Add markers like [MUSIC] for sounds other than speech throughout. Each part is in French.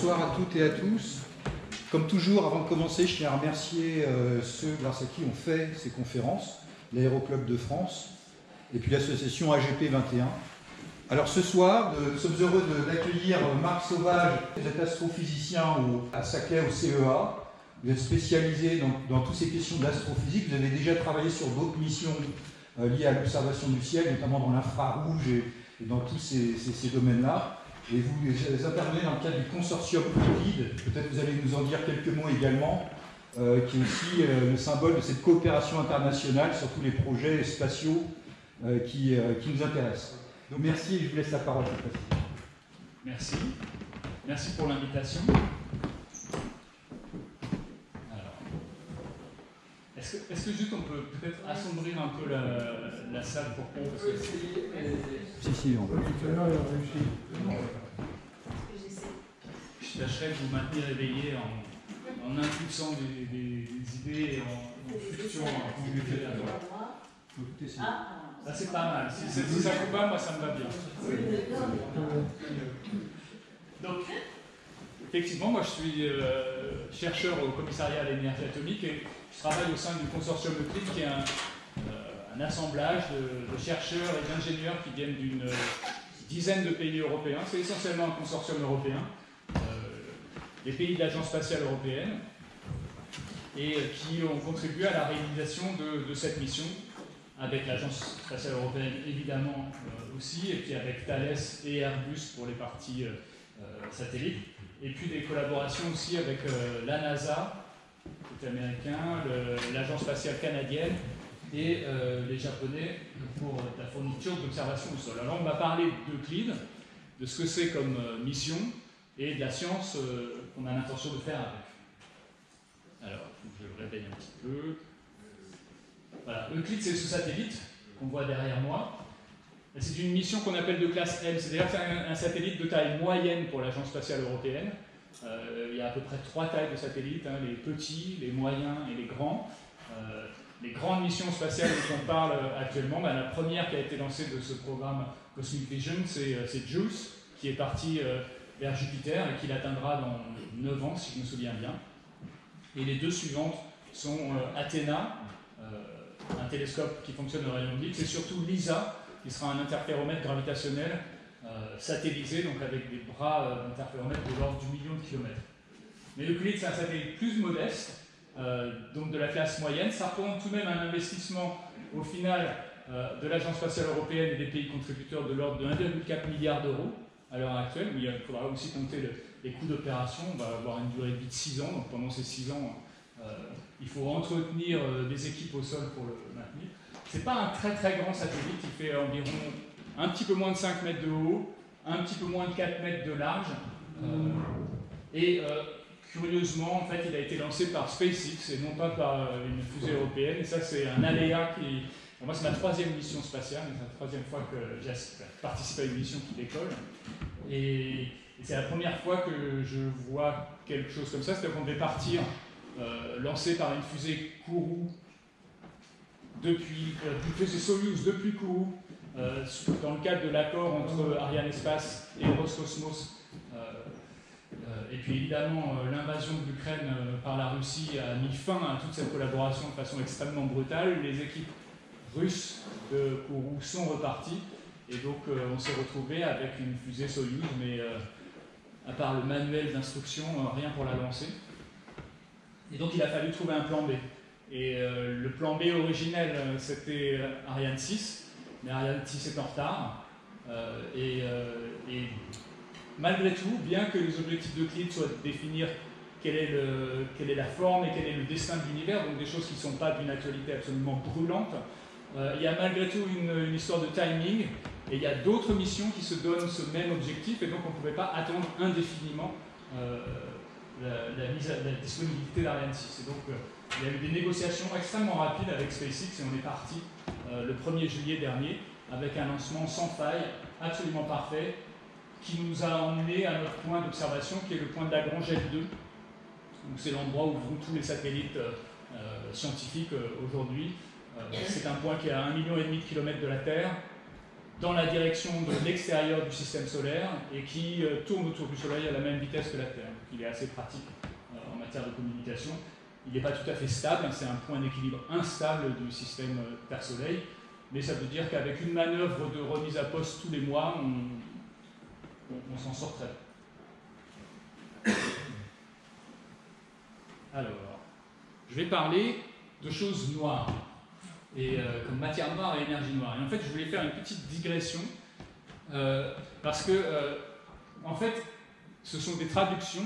bonsoir à toutes et à tous. Comme toujours, avant de commencer, je tiens à remercier euh, ceux grâce à qui on fait ces conférences, l'Aéroclub de France et puis l'association AGP 21. Alors ce soir, nous sommes heureux d'accueillir Marc Sauvage, vous êtes astrophysicien à Saclay au CEA. Vous êtes spécialisé dans, toutes ces questions d'astrophysique. Vous avez déjà travaillé sur d'autres missions euh, liées à l'observation du ciel, notamment dans l'infrarouge et, dans tous ces domaines-là et vous intervenez dans le cadre du consortium Euclide. Peut-être vous allez nous en dire quelques mots également, euh, qui est aussi euh, le symbole de cette coopération internationale sur tous les projets spatiaux euh, qui, qui, nous intéressent. Donc merci et je vous laisse la parole. Merci. Merci pour l'invitation. Est-ce que, est que, juste on peut peut-être assombrir un peu la, la salle pour qu'on... Si, si, on va. Je tâcherai de vous maintenir éveillé en, en impulsant des, des, idées et en, en fluctuant Ça c'est pas mal. Si, si ça vous va, moi ça me va bien. Donc, effectivement, moi je suis euh, chercheur au commissariat à l'énergie atomique et je travaille au sein du consortium Euclid, qui est un, euh, assemblage de, chercheurs et d'ingénieurs qui viennent d'une euh, dizaine de pays européens. C'est essentiellement un consortium européen, les pays de l'Agence spatiale européenne, et qui ont contribué à la réalisation de, cette mission, avec l'Agence spatiale européenne évidemment aussi, et puis avec Thales et Airbus pour les parties satellites, et puis des collaborations aussi avec la NASA, américain, l'Agence spatiale canadienne et euh, les Japonais pour la fourniture d'observation du sol. Alors on va parler d'Euclide, de ce que c'est comme euh, mission et de la science euh, qu'on a l'intention de faire avec. Alors, je le réveille un petit peu. Voilà, Euclide c'est ce satellite qu'on voit derrière moi. C'est une mission qu'on appelle de classe M, c'est-à-dire un, un satellite de taille moyenne pour l'Agence spatiale européenne. Euh, il y a à peu près trois tailles de satellites, hein, les petits, les moyens et les grands. Euh, les grandes missions spatiales dont on parle actuellement, bah, la première qui a été lancée de ce programme Cosmic Vision, c'est euh, JUICE, qui est parti vers Jupiter et qui l'atteindra dans 9 ans, si je me souviens bien. Et les deux suivantes sont Athena, un télescope qui fonctionne au rayon X, et surtout LISA, qui sera un interféromètre gravitationnel euh, satellisé, donc avec des bras euh, d'interféromètre de l'ordre du million de kilomètres. Mais Euclid, c'est un satellite plus modeste, euh, donc de la classe moyenne. Ça représente tout de même un investissement au final de l'Agence spatiale européenne et des pays contributeurs de l'ordre de 1,4 milliard d'euros à l'heure actuelle, mais il faudra aussi compter les coûts d'opération. On va avoir une durée de vie de 6 ans, donc pendant ces 6 ans, il faut entretenir des équipes au sol pour le maintenir. Ce n'est pas un très très grand satellite, il fait environ un petit peu moins de 5 mètres de haut, un petit peu moins de 4 mètres de large. Euh, et euh, curieusement, en fait, il a été lancé par SpaceX et non pas par euh, une fusée européenne. Et ça, c'est un aléa qui. Moi, c'est ma troisième mission spatiale, c'est la troisième fois que j'ai participé à une mission qui décolle. Et, c'est la première fois que je vois quelque chose comme ça. C'est-à-dire qu'on devait partir lancé par une fusée Kourou depuis, une fusée Soyuz depuis Kourou euh, dans le cadre de l'accord entre Ariane Espace et Roscosmos. Euh, euh, et puis évidemment, l'invasion de l'Ukraine par la Russie a mis fin à toute cette collaboration de façon extrêmement brutale. Les équipes russes de Kourou sont reparties. Et donc on s'est retrouvé avec une fusée Soyuz, mais à part le manuel d'instruction, rien pour la lancer. Et donc il a fallu trouver un plan B. Et le plan B originel, c'était Ariane 6 mais Ariane 6 est en retard. Euh, euh, et, malgré tout, bien que les objectifs d'Euclide soient de définir quelle est, le, quelle est, la forme et quel est le destin de l'univers, donc des choses qui ne sont pas d'une actualité absolument brûlante, euh, il y a malgré tout une, histoire de timing, et il y a d'autres missions qui se donnent ce même objectif, et donc on ne pouvait pas attendre indéfiniment la, mise à, la disponibilité d'Ariane 6. Et donc il y a eu des négociations extrêmement rapides avec SpaceX, et on est parti euh, le 1er juillet dernier, avec un lancement sans faille, absolument parfait, qui nous a emmenés à notre point d'observation, qui est le point de Lagrange L2. C'est l'endroit où vont tous les satellites euh, euh, scientifiques aujourd'hui. C'est un point qui est à 1,5 million de kilomètres de la Terre, dans la direction de l'extérieur du système solaire et qui euh, tourne autour du Soleil à la même vitesse que la Terre. il est assez pratique euh, en matière de communication. Il n'est pas tout à fait stable, hein, c'est un point d'équilibre instable du système euh, Terre-Soleil, mais ça veut dire qu'avec une manœuvre de remise à poste tous les mois, on, s'en sort très bien. Alors, je vais parler de choses noires et euh, comme matière noire et énergie noire. Et en fait, je voulais faire une petite digression euh, parce que, euh, en fait, ce sont des traductions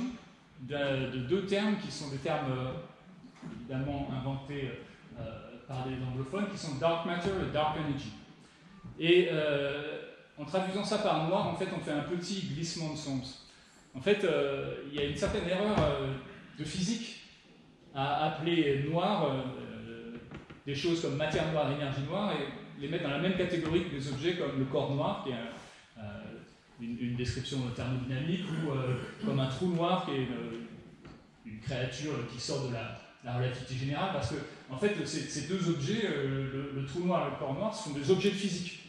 de, deux termes qui sont des termes évidemment inventés par des anglophones, qui sont dark matter et dark energy. Et en traduisant ça par noir, en fait, on fait un petit glissement de sens. En fait, il y a une certaine erreur de physique à appeler noir des choses comme matière noire, énergie noire, et les mettre dans la même catégorie que des objets comme le corps noir, qui est euh, une, description thermodynamique, ou euh, comme un trou noir, qui est une, créature qui sort de la, relativité générale, parce que en fait, ces, deux objets, euh, le, trou noir et le corps noir, sont des objets de physique.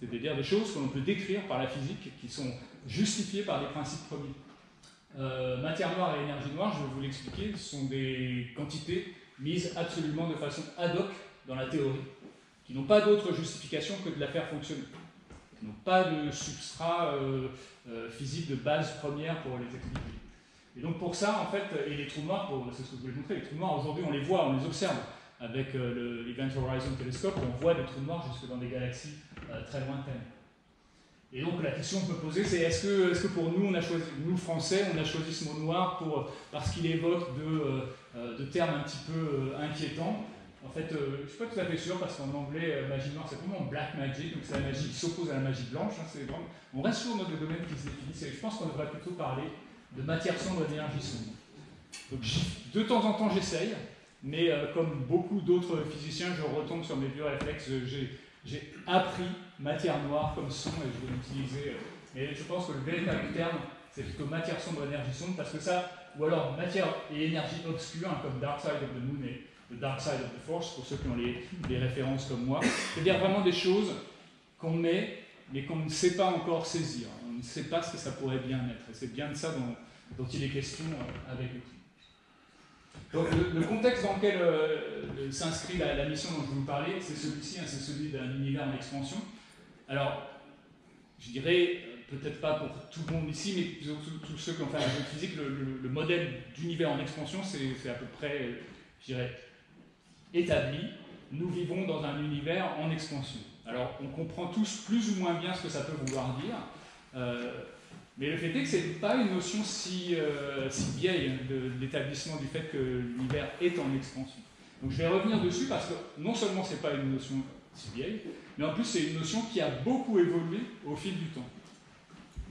C'est-à-dire des choses que l'on peut décrire par la physique, qui sont justifiées par des principes premiers. matière noire et énergie noire, je vais vous l'expliquer, sont des quantités mises absolument de façon ad hoc dans la théorie, qui n'ont pas d'autre justification que de la faire fonctionner, qui n'ont pas de substrat euh, euh, physique de base première pour les expliquer. Et donc pour ça, en fait, et les trous noirs, c'est ce que je voulais montrer, les trous noirs aujourd'hui on les voit, on les observe avec euh, l'Event Horizon Telescope, on voit des trous noirs jusque dans des galaxies très lointaines. Et donc la question qu'on peut poser, c'est est-ce que, est que, pour nous, nous Français, on a choisi ce mot noir pour, parce qu'il évoque de, euh, de termes un petit peu euh, inquiétants En fait, euh, je ne suis pas tout à fait sûr parce qu'en anglais, magie noire, c'est vraiment black magic, donc c'est la magie qui s'oppose à la magie blanche. Hein, on reste sur notre domaine qui se définit. je pense qu'on devrait plutôt parler de matière sombre et d'énergie sombre. Donc, de temps en temps, j'essaye, mais comme beaucoup d'autres physiciens, je retombe sur mes vieux réflexes. J'ai appris matière noire comme son et je vais l'utiliser. Mais je pense que le véritable terme, c'est plutôt matière sombre, énergie sombre, parce que ça, ou alors matière et énergie obscure, hein, comme Dark Side of the Moon et The Dark Side of the Force, pour ceux qui ont les, références comme moi. C'est-à-dire vraiment des choses qu'on met, mais qu'on ne sait pas encore saisir. On ne sait pas ce que ça pourrait bien être. Et c'est bien de ça dont, il est question euh, avec l'outil. Donc, le, contexte dans lequel euh, s'inscrit la, mission dont je vous parlais, c'est celui-ci, hein, c'est celui d'un univers en expansion. Alors, je dirais, peut-être pas pour tout le monde ici, mais tous ceux qui ont fait la physique, le, modèle d'univers en expansion, c'est à peu près, je dirais, établi. Nous vivons dans un univers en expansion. Alors, on comprend tous plus ou moins bien ce que ça peut vouloir dire, euh, mais le fait est que ce n'est pas une notion si, euh, si vieille de, l'établissement du fait que l'univers est en expansion. Donc, je vais revenir dessus parce que non seulement ce n'est pas une notion si vieille, mais en plus c'est une notion qui a beaucoup évolué au fil du temps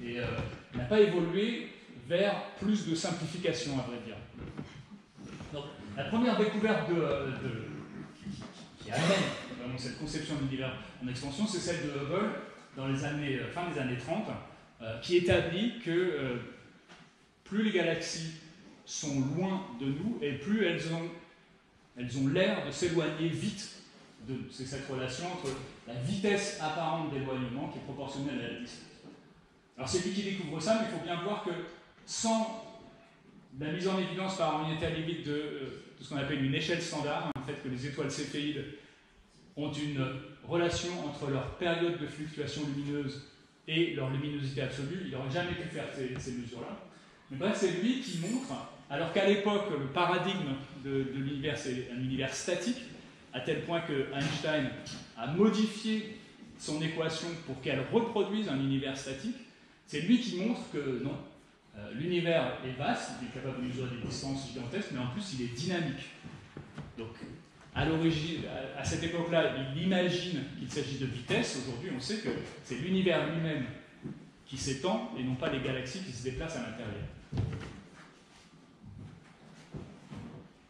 et euh, n'a pas évolué vers plus de simplification, à vrai dire. La première découverte euh, qui, amène cette conception de l'univers en expansion, c'est celle de Hubble dans les années, euh, fin des années 30, qui établit que plus les galaxies sont loin de nous et plus elles ont elles ont l'air de s'éloigner vite de nous. C'est cette relation entre la vitesse apparente d'éloignement qui est proportionnelle à la distance. Alors c'est lui qui découvre ça, mais il faut bien voir que sans la mise en évidence par unité à limite de, ce qu'on appelle une échelle standard, le fait que les étoiles céphéides ont une relation entre leur période de fluctuation lumineuse et leur luminosité absolue, il n'aurait jamais pu faire ces, mesures-là. Mais bref, c'est lui qui montre, alors qu'à l'époque, le paradigme de, de l'univers, c'est un univers statique, à tel point que Einstein a modifié son équation pour qu'elle reproduise un univers statique, c'est lui qui montre que non, euh, l'univers est vaste, il est capable de mesurer des distances gigantesques, mais en plus il est dynamique. Donc, à cette époque-là, il imagine qu'il s'agit de vitesse. Aujourd'hui, on sait que c'est l'univers lui-même qui s'étend et non pas les galaxies qui se déplacent à l'intérieur.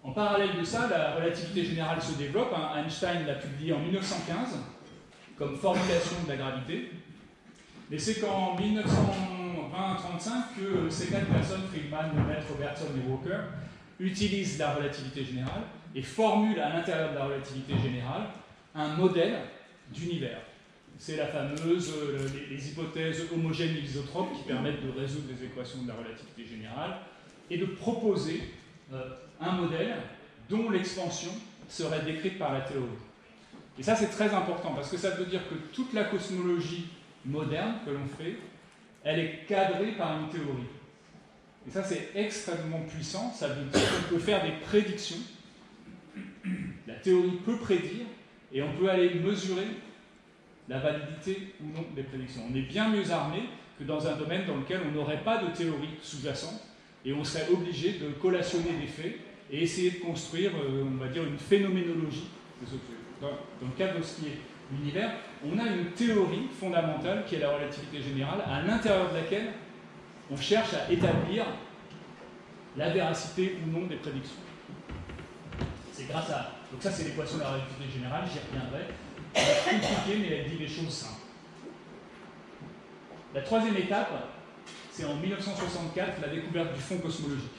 En parallèle de ça, la relativité générale se développe. Hein. Einstein l'a publié en 1915 comme formulation de la gravité. Mais c'est qu'en 1920-35 que ces quatre personnes, Friedman, Lemaitre, Robertson et Walker, utilisent la relativité générale et formulent à l'intérieur de la relativité générale un modèle d'univers. c'est la fameuse, euh, les, hypothèses homogènes et isotropes qui permettent de résoudre les équations de la relativité générale et de proposer euh, un modèle dont l'expansion serait décrite par la théorie. Et ça, c'est très important parce que ça veut dire que toute la cosmologie moderne que l'on fait, elle est cadrée par une théorie. Et ça, c'est extrêmement puissant. Ça veut dire qu'on peut faire des prédictions. La théorie peut prédire et on peut aller mesurer la validité ou non des prédictions. On est bien mieux armé que dans un domaine dans lequel on n'aurait pas de théorie sous-jacente et on serait obligé de collationner des faits et essayer de construire, euh, on va dire, une phénoménologie Dans, le cadre de ce qui est l'univers, on a une théorie fondamentale qui est la relativité générale, à l'intérieur de laquelle on cherche à établir la véracité ou non des prédictions. C'est grâce à. Donc, ça, c'est l'équation de la relativité générale, j'y reviendrai. Elle compliquée, mais elle dit les choses simples. La troisième étape, c'est en 1964 la découverte du fond cosmologique.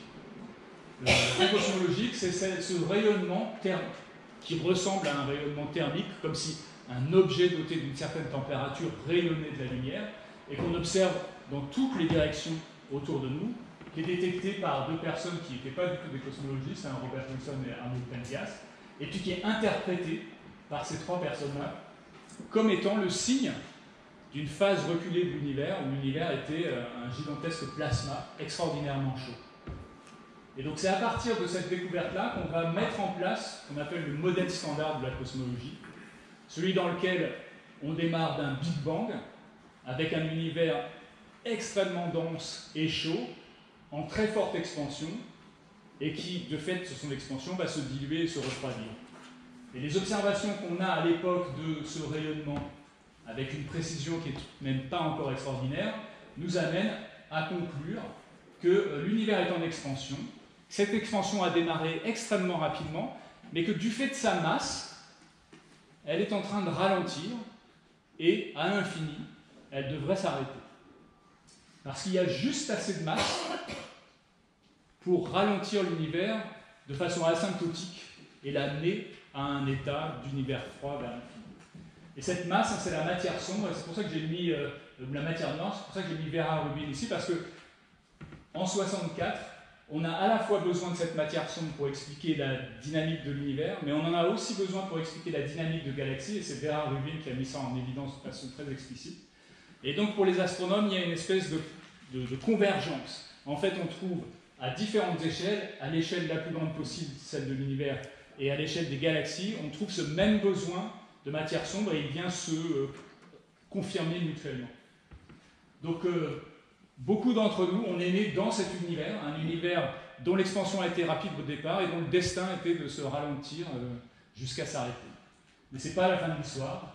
Le fond cosmologique, c'est ce rayonnement thermique qui ressemble à un rayonnement thermique, comme si un objet doté d'une certaine température rayonnait de la lumière, et qu'on observe dans toutes les directions autour de nous, qui est détecté par deux personnes qui n'étaient pas du tout des cosmologistes, hein, Robert Wilson et Arnold Penzias, et puis qui est interprété par ces trois personnes-là comme étant le signe d'une phase reculée de l'univers où l'univers était euh, un gigantesque plasma extraordinairement chaud. Et donc c'est à partir de cette découverte-là qu'on va mettre en place ce qu'on appelle le modèle standard de la cosmologie, celui dans lequel on démarre d'un Big Bang avec un univers extrêmement dense et chaud, en très forte expansion, et qui, de fait, de son expansion, va se diluer et se refroidir. Et les observations qu'on a à l'époque de ce rayonnement, avec une précision qui n'est même pas encore extraordinaire, nous amènent à conclure que euh, l'univers est en expansion. Cette expansion a démarré extrêmement rapidement, mais que du fait de sa masse, elle est en train de ralentir et à l'infini, elle devrait s'arrêter. Parce qu'il y a juste assez de masse pour ralentir l'univers de façon asymptotique et l'amener à un état d'univers froid vers l'infini. Et cette masse, c'est la matière sombre, c'est pour ça que j'ai mis euh, la matière noire, c'est pour ça que j'ai mis Vera Rubin ici, parce que en 64, on a à la fois besoin de cette matière sombre pour expliquer la dynamique de l'univers, mais on en a aussi besoin pour expliquer la dynamique de galaxies, et c'est Vera Rubin qui a mis ça en évidence de façon très explicite. Et donc pour les astronomes, il y a une espèce de, convergence. En fait, on trouve à différentes échelles, à l'échelle la plus grande possible, celle de l'univers, et à l'échelle des galaxies, on trouve ce même besoin de matière sombre et il vient se euh, confirmer mutuellement. Donc euh, beaucoup d'entre nous, on est nés dans cet univers, un univers dont l'expansion a été rapide au départ et dont le destin était de se ralentir euh, jusqu'à s'arrêter. Mais ce n'est pas la fin de l'histoire.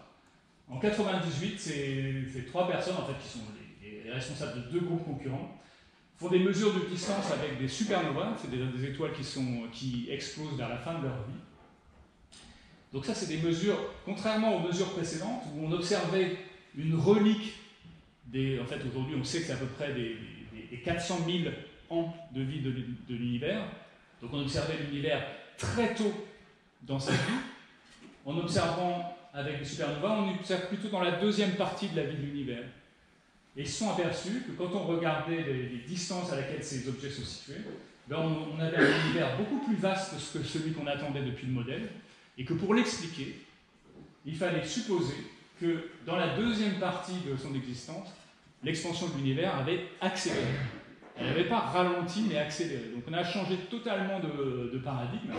En 98, ces, trois personnes, en fait, qui sont les, responsables de deux groupes concurrents, font des mesures de distance avec des supernovas, c'est des, des, étoiles qui, qui explosent vers la fin de leur vie. Donc ça, c'est des mesures, contrairement aux mesures précédentes, où on observait une relique En fait, aujourd'hui, on sait que c'est à peu près des, 400 000 ans de vie de, l'univers. Donc on observait l'univers très tôt dans sa vie. En observant avec les supernovas, on observe plutôt dans la deuxième partie de la vie de l'univers. Et ils se sont aperçus que quand on regardait les, distances à laquelle ces objets se situaient, ben on, avait un univers beaucoup plus vaste que celui qu'on attendait depuis le modèle, et que pour l'expliquer, il fallait supposer que dans la deuxième partie de son existence, l'expansion de l'univers avait accéléré. Elle n'avait pas ralenti, mais accéléré. Donc on a changé totalement de, paradigme.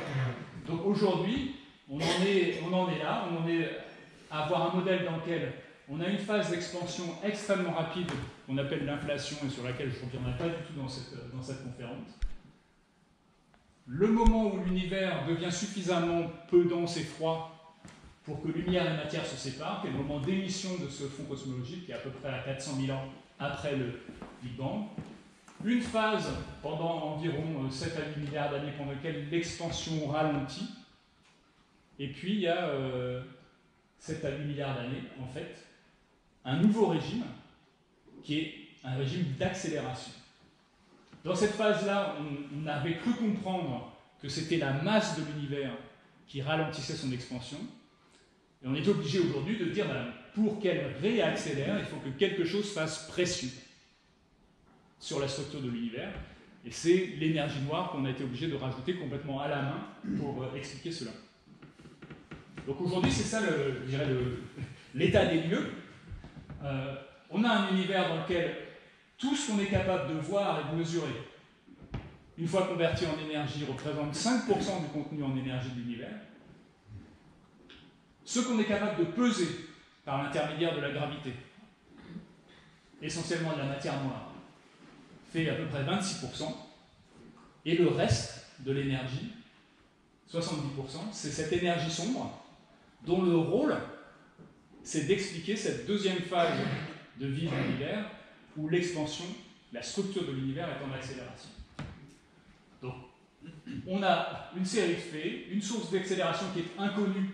Donc aujourd'hui, on, en est, là, on en est avoir un modèle dans lequel on a une phase d'expansion extrêmement rapide qu'on appelle l'inflation et sur laquelle je ne reviendrai pas du tout dans cette conférence. Le moment où l'univers devient suffisamment peu dense et froid pour que lumière et matière se séparent, qui est le moment d'émission de ce fond cosmologique, qui est à peu près à 400 000 ans après le Big Bang. Une phase pendant environ 7 à 8 milliards d'années pendant laquelle l'expansion ralentit. Et puis il y a euh, 7 à 8 milliards d'années, en fait, un nouveau régime qui est un régime d'accélération. Dans cette phase-là, on, avait cru comprendre que c'était la masse de l'univers qui ralentissait son expansion. On est obligé aujourd'hui de dire, ben, pour qu'elle réaccélère, il faut que quelque chose fasse pression sur la structure de l'univers. Et c'est l'énergie noire qu'on a été obligé de rajouter complètement à la main pour euh, expliquer cela. Donc aujourd'hui, c'est ça, [LAUGHS] l'état des lieux. Euh, on a un univers dans lequel tout ce qu'on est capable de voir et de mesurer, une fois converti en énergie, représente 5% du contenu en énergie de l'univers. Ce qu'on est capable de peser par l'intermédiaire de la gravité, essentiellement de la matière noire, fait à peu près 26%, et le reste de l'énergie, 70%, c'est cette énergie sombre dont le rôle, c'est d'expliquer cette deuxième phase de vie de l'univers où l'expansion, la structure de l'univers est en accélération. Donc, on a une série de faits, une source d'accélération qui est inconnue,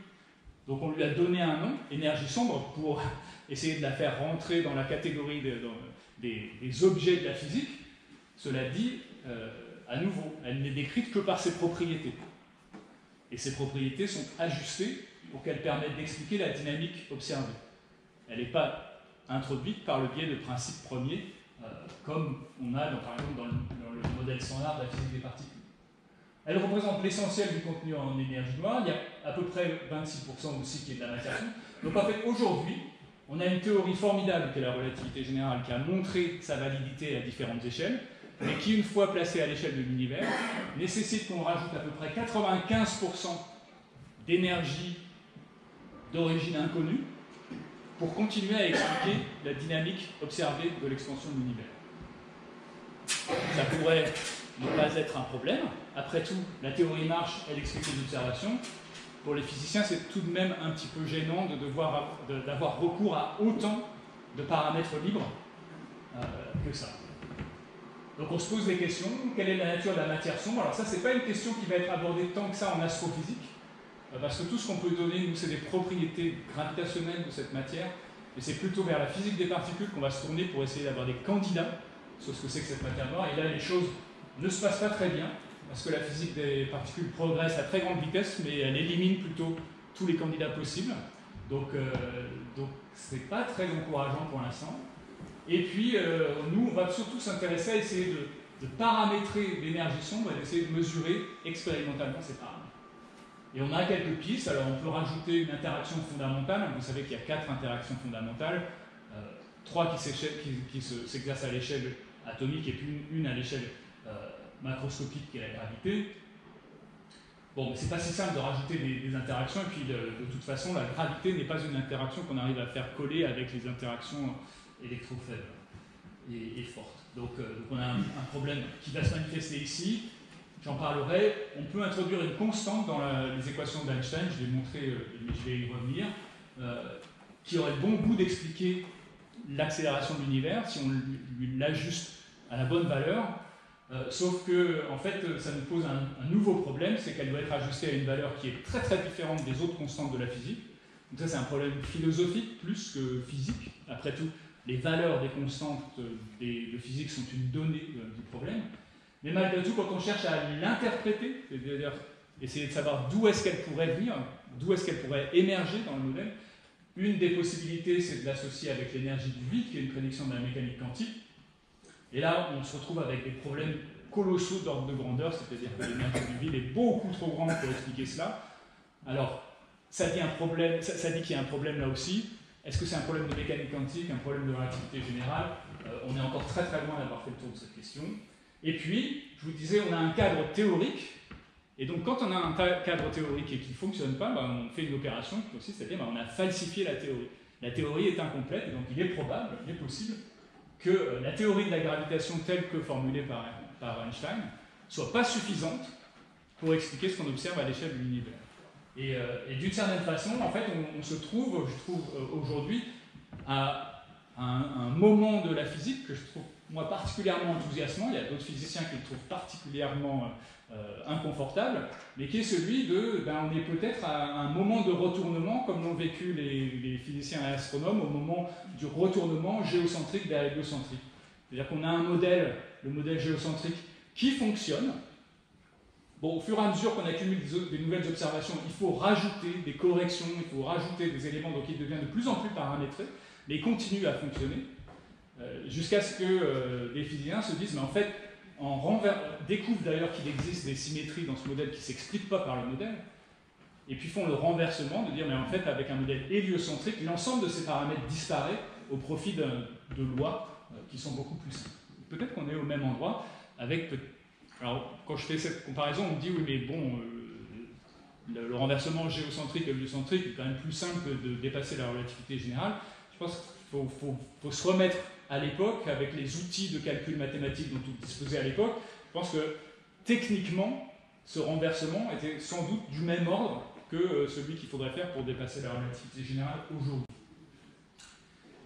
donc on lui a donné un nom, énergie sombre, pour essayer de la faire rentrer dans la catégorie des, objets de la physique. Cela dit, euh, à nouveau, elle n'est décrite que par ses propriétés. Et ces propriétés sont ajustées pour qu'elles permettent d'expliquer la dynamique observée. Elle n'est pas introduite par le biais de principes premiers, euh, comme on a par exemple dans le, modèle standard de la physique des particules. Elle représente l'essentiel du contenu en énergie noire. Il y a à peu près 26% aussi qui est de la matière sombre. Donc en fait, aujourd'hui, on a une théorie formidable qui est la relativité générale, qui a montré sa validité à différentes échelles, mais qui, une fois placée à l'échelle de l'univers, nécessite qu'on rajoute à peu près 95% d'énergie d'origine inconnue pour continuer à expliquer la dynamique observée de l'expansion de l'univers. Ça pourrait ne pas être un problème. Après tout, la théorie marche, elle explique les observations. Pour les physiciens, c'est tout de même un petit peu gênant de d'avoir recours à autant de paramètres libres euh, que ça. Donc on se pose des questions. Quelle est la nature de la matière sombre? Alors ça, c'est pas une question qui va être abordée tant que ça en astrophysique. Euh, parce que tout ce qu'on peut donner, nous, c'est des propriétés gravitationnelles de cette matière, et c'est plutôt vers la physique des particules qu'on va se tourner pour essayer d'avoir des candidats sur ce que c'est que cette matière noire. Et là, les choses ne se passent pas très bien, parce que la physique des particules progresse à très grande vitesse, mais elle élimine plutôt tous les candidats possibles. Donc, euh, donc c'est pas très encourageant pour l'instant. Et puis, euh, nous, on va surtout s'intéresser à essayer de, paramétrer l'énergie sombre et d'essayer de mesurer expérimentalement ces paramètres. Et on a quelques pistes. Alors on peut rajouter une interaction fondamentale. Vous savez qu'il y a quatre interactions fondamentales. Euh, trois qui s'exercent à l'échelle atomique et puis une, à l'échelle macroscopique qui est la gravité. Bon, c'est pas si simple de rajouter des, interactions, et puis de, toute façon, la gravité n'est pas une interaction qu'on arrive à faire coller avec les interactions électrofaibles et, fortes. Donc, euh, on a un, problème qui va se manifester ici, j'en parlerai. On peut introduire une constante dans les équations d'Einstein, je vais montrer, euh, mais je vais y revenir, euh, qui aurait le bon goût d'expliquer l'accélération de l'univers si on l'ajuste à la bonne valeur. Euh, sauf que, en fait, ça nous pose un, nouveau problème, c'est qu'elle doit être ajustée à une valeur qui est très très différente des autres constantes de la physique. Donc ça, c'est un problème philosophique plus que physique. Après tout, les valeurs des constantes de physique sont une donnée du problème. Mais malgré tout, quand on cherche à l'interpréter, c'est-à-dire essayer de savoir d'où est-ce qu'elle pourrait venir, d'où est-ce qu'elle pourrait émerger dans le modèle, une des possibilités, c'est de l'associer avec l'énergie du vide, qui est une prédiction de la mécanique quantique. Et là, on se retrouve avec des problèmes colossaux d'ordre de grandeur, c'est-à-dire que l'énergie du vide est beaucoup trop grande pour expliquer cela. Alors, ça dit, qu'il y a un problème là aussi. Est-ce que c'est un problème de mécanique quantique, un problème de relativité générale? Euh, On est encore très très loin d'avoir fait le tour de cette question. Et puis, je vous disais, on a un cadre théorique. Et donc, quand on a un cadre théorique et qui ne fonctionne pas, ben, on fait une opération qui consiste à dire ben, on a falsifié la théorie. La théorie est incomplète, et donc il est probable, il est possible, que euh, la théorie de la gravitation telle que formulée par, par Einstein soit pas suffisante pour expliquer ce qu'on observe à l'échelle de l'univers. Et, euh, d'une certaine façon, en fait, on, se trouve, je trouve, euh, aujourd'hui, à un, moment de la physique que je trouve moi particulièrement enthousiasmant, il y a d'autres physiciens qui le trouvent particulièrement inconfortable, mais qui est celui de, ben, on est peut-être à un moment de retournement, comme l'ont vécu les, physiciens et astronomes, au moment du retournement géocentrique vers héliocentrique. C'est-à-dire qu'on a un modèle, le modèle géocentrique, qui fonctionne, Bon, au fur et à mesure qu'on accumule des, nouvelles observations, il faut rajouter des corrections, il faut rajouter des éléments, donc il devient de plus en plus paramétré, mais il continue à fonctionner, euh, jusqu'à ce que euh, les physiciens se disent, mais en fait, en découvrent d'ailleurs qu'il existe des symétries dans ce modèle qui ne s'expliquent pas par le modèle, et puis font le renversement de dire, mais en fait, avec un modèle héliocentrique, l'ensemble de ces paramètres disparaît au profit de lois euh, qui sont beaucoup plus simples. Peut-être qu'on est au même endroit avec alors, quand je fais cette comparaison, on me dit oui, mais bon, euh, le, renversement géocentrique et héliocentrique est quand même plus simple que de dépasser la relativité générale. Je pense qu'il faut, se remettre à l'époque avec les outils de calcul mathématique dont on disposait à l'époque. Je pense que techniquement, ce renversement était sans doute du même ordre que euh, celui qu'il faudrait faire pour dépasser la relativité générale aujourd'hui.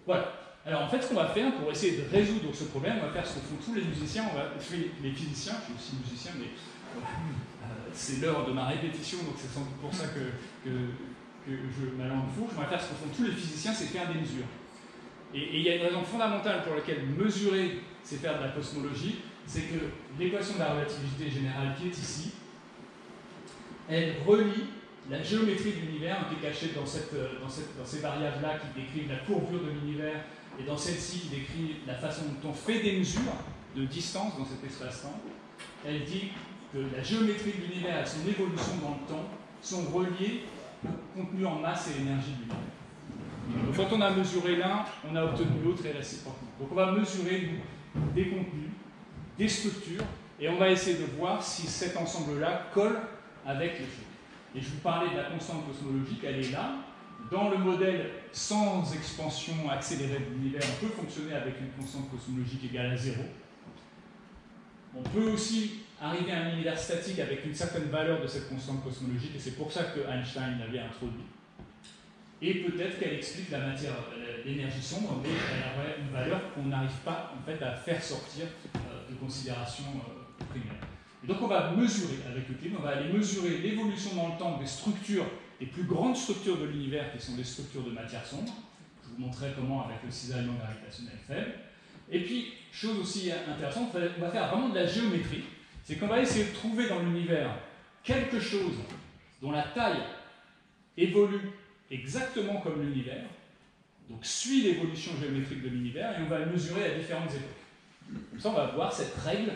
Voilà. Alors en fait, ce qu'on va faire pour essayer de résoudre ce problème, on va faire ce que font tous les musiciens, on va, les physiciens, je suis aussi musicien, mais euh, c'est l'heure de ma répétition, donc c'est sans doute pour ça que, je, ma langue fourche. On va faire ce que font tous les physiciens, c'est faire des mesures. Et, il y a une raison fondamentale pour laquelle mesurer, c'est faire de la cosmologie, c'est que l'équation de la relativité générale qui est ici, elle relie la géométrie de l'univers qui est cachée cette, dans ces variables-là qui décrivent la courbure de l'univers et dans celle-ci qui décrit la façon dont on fait des mesures de distance dans cet espace-temps, elle dit que la géométrie de l'univers et son évolution dans le temps sont reliées au contenu en masse et l'énergie de l'univers. Quand on a mesuré l'un, on a obtenu l'autre et réciproquement. Donc on va mesurer des contenus, des structures, et on va essayer de voir si cet ensemble-là colle avec les choses. Et je vous parlais de la constante cosmologique, elle est là, dans le modèle sans expansion accélérée de l'univers, on peut fonctionner avec une constante cosmologique égale à zéro. On peut aussi arriver à un univers statique avec une certaine valeur de cette constante cosmologique, et c'est pour ça que Einstein l'avait introduit. Et peut-être qu'elle explique la matière, euh, l'énergie sombre, mais elle aurait une valeur qu'on n'arrive pas en fait, à faire sortir euh, de considération euh, primaire. Et donc on va mesurer avec clip, on va aller mesurer l'évolution dans le temps des structures les plus grandes structures de l'univers, qui sont des structures de matière sombre. Je vous montrerai comment avec le cisaillement gravitationnel faible. Et puis, chose aussi intéressante, on va faire vraiment de la géométrie. C'est qu'on va essayer de trouver dans l'univers quelque chose dont la taille évolue exactement comme l'univers, donc suit l'évolution géométrique de l'univers, et on va le mesurer à différentes époques. Comme ça, on va voir cette règle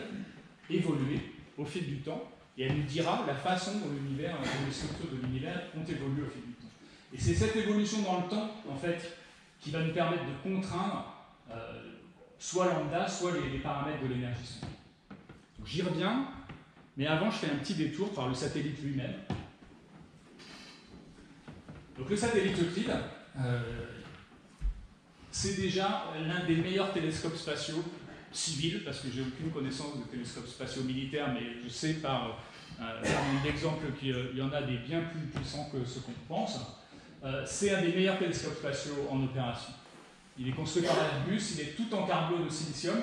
évoluer au fil du temps, et elle nous dira la façon dont l'univers, les structures de l'univers ont évolué au fil du temps. Et c'est cette évolution dans le temps, en fait, qui va nous permettre de contraindre euh, soit lambda, soit les, paramètres de l'énergie sombre. J'y reviens, mais avant, je fais un petit détour par le satellite lui-même. Donc le satellite Euclide, euh, c'est déjà l'un des meilleurs télescopes spatiaux civils, parce que j'ai aucune connaissance de télescopes spatiaux militaires, mais je sais par un exemple qu'il y en a des bien plus puissants que ce qu'on pense. Euh, c'est un des meilleurs télescopes spatiaux en opération. Il est construit par Airbus, il est tout en carbo de silicium.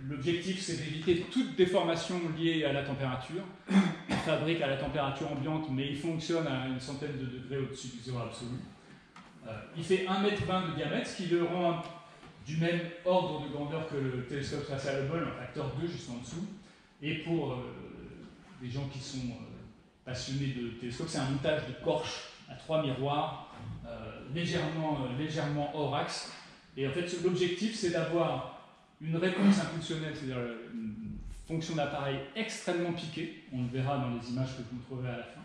Euh, l'objectif, c'est d'éviter toute déformation liée à la température. [COUGHS] Il fabrique à la température ambiante, mais il fonctionne à une centaine de degrés au-dessus du zéro absolu. Euh, il fait 1m20 de diamètre, ce qui le rend du même ordre de grandeur que le télescope spatial Hubble, un facteur 2 juste en dessous. Et pour des gens qui sont euh, passionnés de télescopes, c'est un montage de corche à trois miroirs, euh, euh, légèrement hors axe. Et en fait, l'objectif, c'est d'avoir une réponse impulsionnelle, c'est-à-dire une fonction d'appareil extrêmement piquée, on le verra dans les images que vous trouverez à la fin,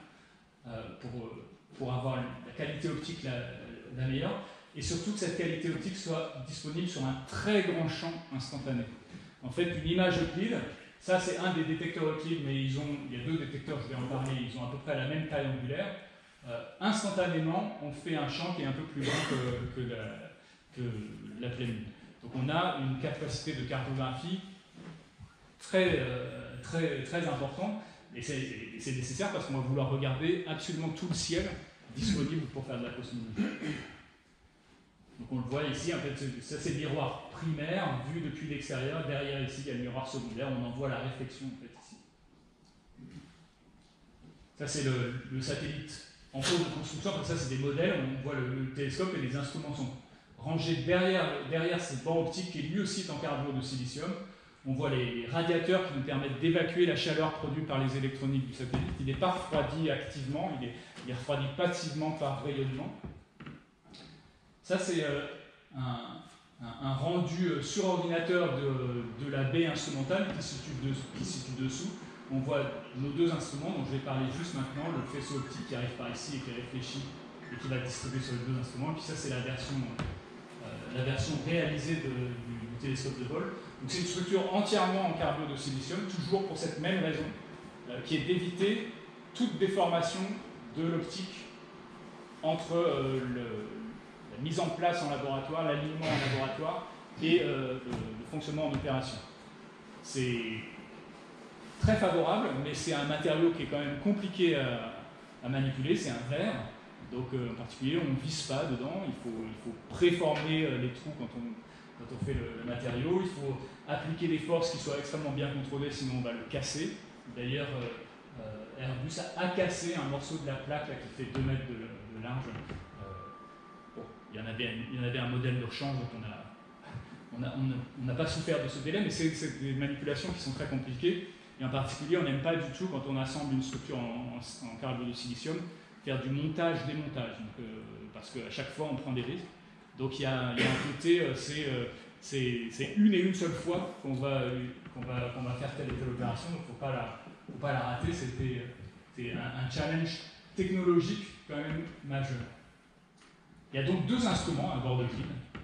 pour, pour avoir la qualité optique la, la, meilleure, et surtout que cette qualité optique soit disponible sur un très grand champ instantané. En fait, une image Euclide, ça, c'est un des détecteurs Euclid, mais ils ont, il y a deux détecteurs, je vais en parler, ils ont à peu près la même taille angulaire. Euh, instantanément, on fait un champ qui est un peu plus grand que, la, pleine lune. Donc on a une capacité de cartographie très, euh, importante, et c'est nécessaire parce qu'on va vouloir regarder absolument tout le ciel disponible pour faire de la cosmologie. Donc on le voit ici, en fait, ça c'est le miroir primaire vu depuis l'extérieur. Derrière ici, il y a le miroir secondaire, on en voit la réflexion en fait ici. Ça c'est le, satellite en cours de construction, ça c'est des modèles, on voit le, télescope et les instruments sont rangés derrière, ces bancs optiques qui lui aussi est en carbure de silicium. On voit les radiateurs qui nous permettent d'évacuer la chaleur produite par les électroniques du satellite. Il n'est pas refroidi activement, il est, refroidi passivement par rayonnement. Ça, c'est euh, un, rendu euh, sur ordinateur de, la baie instrumentale qui se, situe qui se situe dessous. On voit nos deux instruments, dont je vais parler juste maintenant, le faisceau optique qui arrive par ici et qui réfléchit et qui va distribuer sur les deux instruments. Et puis ça, c'est la version, euh, la version réalisée du, télescope de vol. Donc c'est une structure entièrement en carbure de silicium, toujours pour cette même raison, euh, qui est d'éviter toute déformation de l'optique entre euh, la mise en place en laboratoire, l'alignement en laboratoire et le, fonctionnement en opération. C'est très favorable, mais c'est un matériau qui est quand même compliqué à manipuler, c'est un verre. Donc euh, en particulier, on ne visse pas dedans, il faut, préformer euh, les trous quand on, fait le, matériau, il faut appliquer des forces qui soient extrêmement bien contrôlées, sinon on va le casser. D'ailleurs, euh, Airbus a, cassé un morceau de la plaque qui fait 2 mètres de, large. il, y en avait, un modèle de rechange dont on n'a on on pas souffert de ce délai, mais c'est des manipulations qui sont très compliquées. Et en particulier, on n'aime pas du tout quand on assemble une structure en, en, en de silicium, faire du montage-démontage, euh, parce qu'à chaque fois on prend des risques. Donc il y, a, un côté, euh, euh, c'est une et une seule fois qu'on va, faire telle et telle opération, donc il ne faut, pas la rater, c'était un, un, challenge technologique quand même majeur. Il y a donc deux instruments à bord de Clean.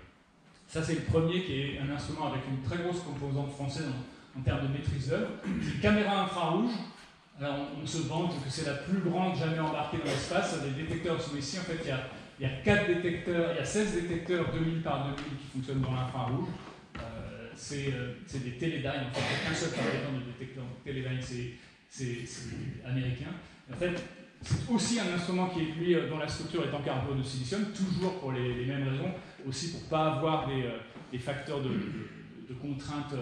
Ça c'est le premier qui est un instrument avec une très grosse composante française en, en termes de maîtrise d'œuvre. C'est une caméra infrarouge on, se vante que c'est la plus grande jamais embarquée dans l'espace. Les détecteurs sont ici. En fait, il y, a, il y a 4 détecteurs, il y a 16 détecteurs 2000 par 2000 qui fonctionnent dans l'infrarouge. Euh, euh, c'est des Teledyne. En fait, qu'un seul fabricant de détecteurs Teledyne, c'est américain. En fait, c'est aussi un instrument qui est, lui, dont la structure est en carbone de silicium, toujours pour les, mêmes raisons, aussi pour ne pas avoir des, euh, facteurs de, de, contraintes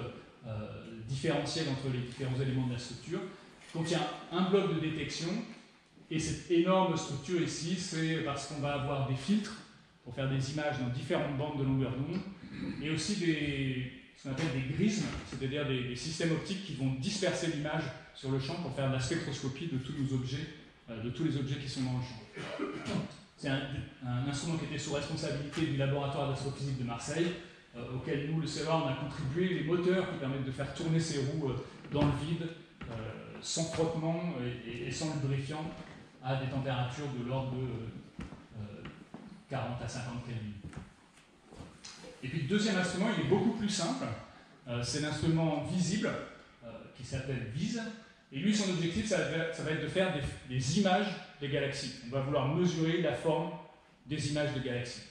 différentielles entre les différents éléments de la structure contient un bloc de détection. Et cette énorme structure ici, c'est parce qu'on va avoir des filtres pour faire des images dans différentes bandes de longueur d'onde, et aussi des, ce qu'on appelle des grismes, c'est-à-dire des, systèmes optiques qui vont disperser l'image sur le champ pour faire de la spectroscopie de tous euh, les objets qui sont dans le champ. C'est un, instrument qui était sous responsabilité du laboratoire d'astrophysique de Marseille, euh, auquel nous, le CEA, on a contribué les moteurs qui permettent de faire tourner ces roues euh, dans le vide sans frottement et, sans lubrifiant à des températures de l'ordre de 40 euh, à 50 Kelvin. Et puis le deuxième instrument, il est beaucoup plus simple. Euh, c'est l'instrument visible euh, qui s'appelle VISE. Et lui, son objectif, ça va, être de faire des, des, images des galaxies. On va vouloir mesurer la forme des images des galaxies.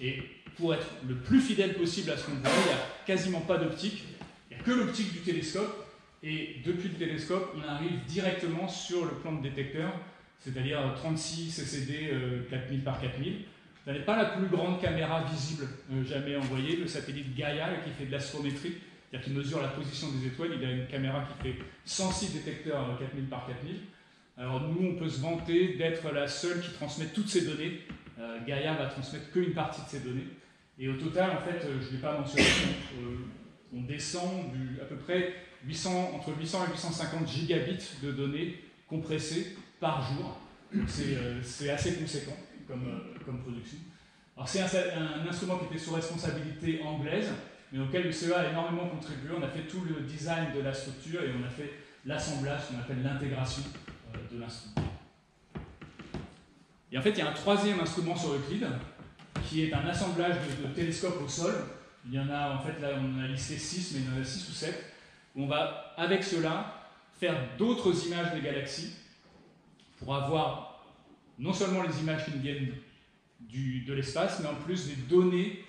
Et pour être le plus fidèle possible à ce qu'on voit, il n'y a quasiment pas d'optique. Il n'y a que l'optique du télescope et depuis le télescope, on arrive directement sur le plan de détecteur, c'est-à-dire 36 CCD 4000 par 4000. Ce n'est pas la plus grande caméra visible euh, jamais envoyée, le satellite Gaia qui fait de l'astrométrie, qui mesure la position des étoiles. Il a une caméra qui fait 106 détecteurs 4000 euh, par 4000. Alors nous, on peut se vanter d'être la seule qui transmet toutes ces données. Euh, Gaia va transmettre qu'une partie de ces données. Et au total, en fait, je ne l'ai pas mentionné, on descend à peu près 800, entre 800 et 850 gigabits de données compressées par jour. Euh, c'est assez conséquent comme, euh, production. C'est un, instrument qui était sous responsabilité anglaise, mais auquel le CEA a énormément contribué. On a fait tout le design de la structure et on a fait l'assemblage, ce qu'on appelle l'intégration euh, de l'instrument. Et en fait, il y a un troisième instrument sur Euclide, qui est un assemblage de, de télescopes au sol. Il y en a, en fait, là, on a listé 6, mais il y en a 6 ou 7 on va, avec cela, faire d'autres images des galaxies pour avoir non seulement les images qui nous viennent de l'espace, mais en plus des données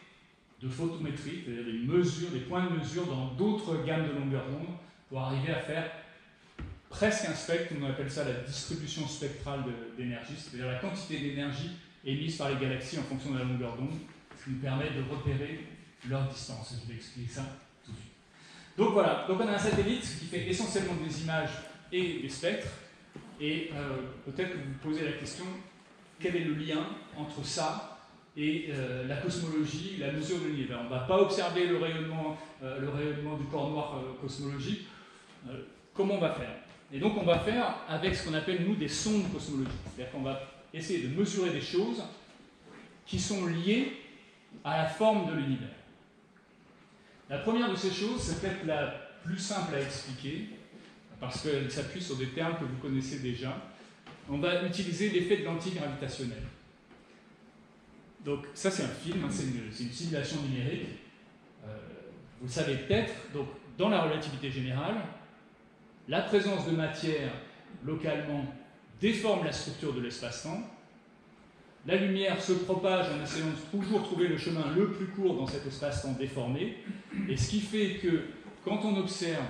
de photométrie, c'est-à-dire des mesures, des points de mesure dans d'autres gammes de longueur d'onde, pour arriver à faire presque un spectre, on appelle ça la distribution spectrale d'énergie, c'est-à-dire la quantité d'énergie émise par les galaxies en fonction de la longueur d'onde, ce qui nous permet de repérer leur distance. Je vais expliquer ça donc voilà, donc on a un satellite qui fait essentiellement des images et des spectres. Et euh, peut-être que vous vous posez la question, quel est le lien entre ça et euh, la cosmologie, la mesure de l'univers? On ne va pas observer le rayonnement, euh, le rayonnement du corps noir cosmologique. comment on va faire? Et donc on va faire avec ce qu'on appelle nous des sondes cosmologiques. C'est-à-dire qu'on va essayer de mesurer des choses qui sont liées à la forme de l'univers. La première de ces choses, c'est peut-être la plus simple à expliquer, parce qu'elle s'appuie sur des termes que vous connaissez déjà. On va utiliser l'effet de lentille gravitationnelle. Donc ça c'est un film, hein, c'est une, simulation numérique. Euh, vous le savez peut-être, donc dans la relativité générale, la présence de matière localement déforme la structure de l'espace-temps. La lumière se propage en essayant de toujours trouver le chemin le plus court dans cet espace-temps déformé, et ce qui fait que quand on observe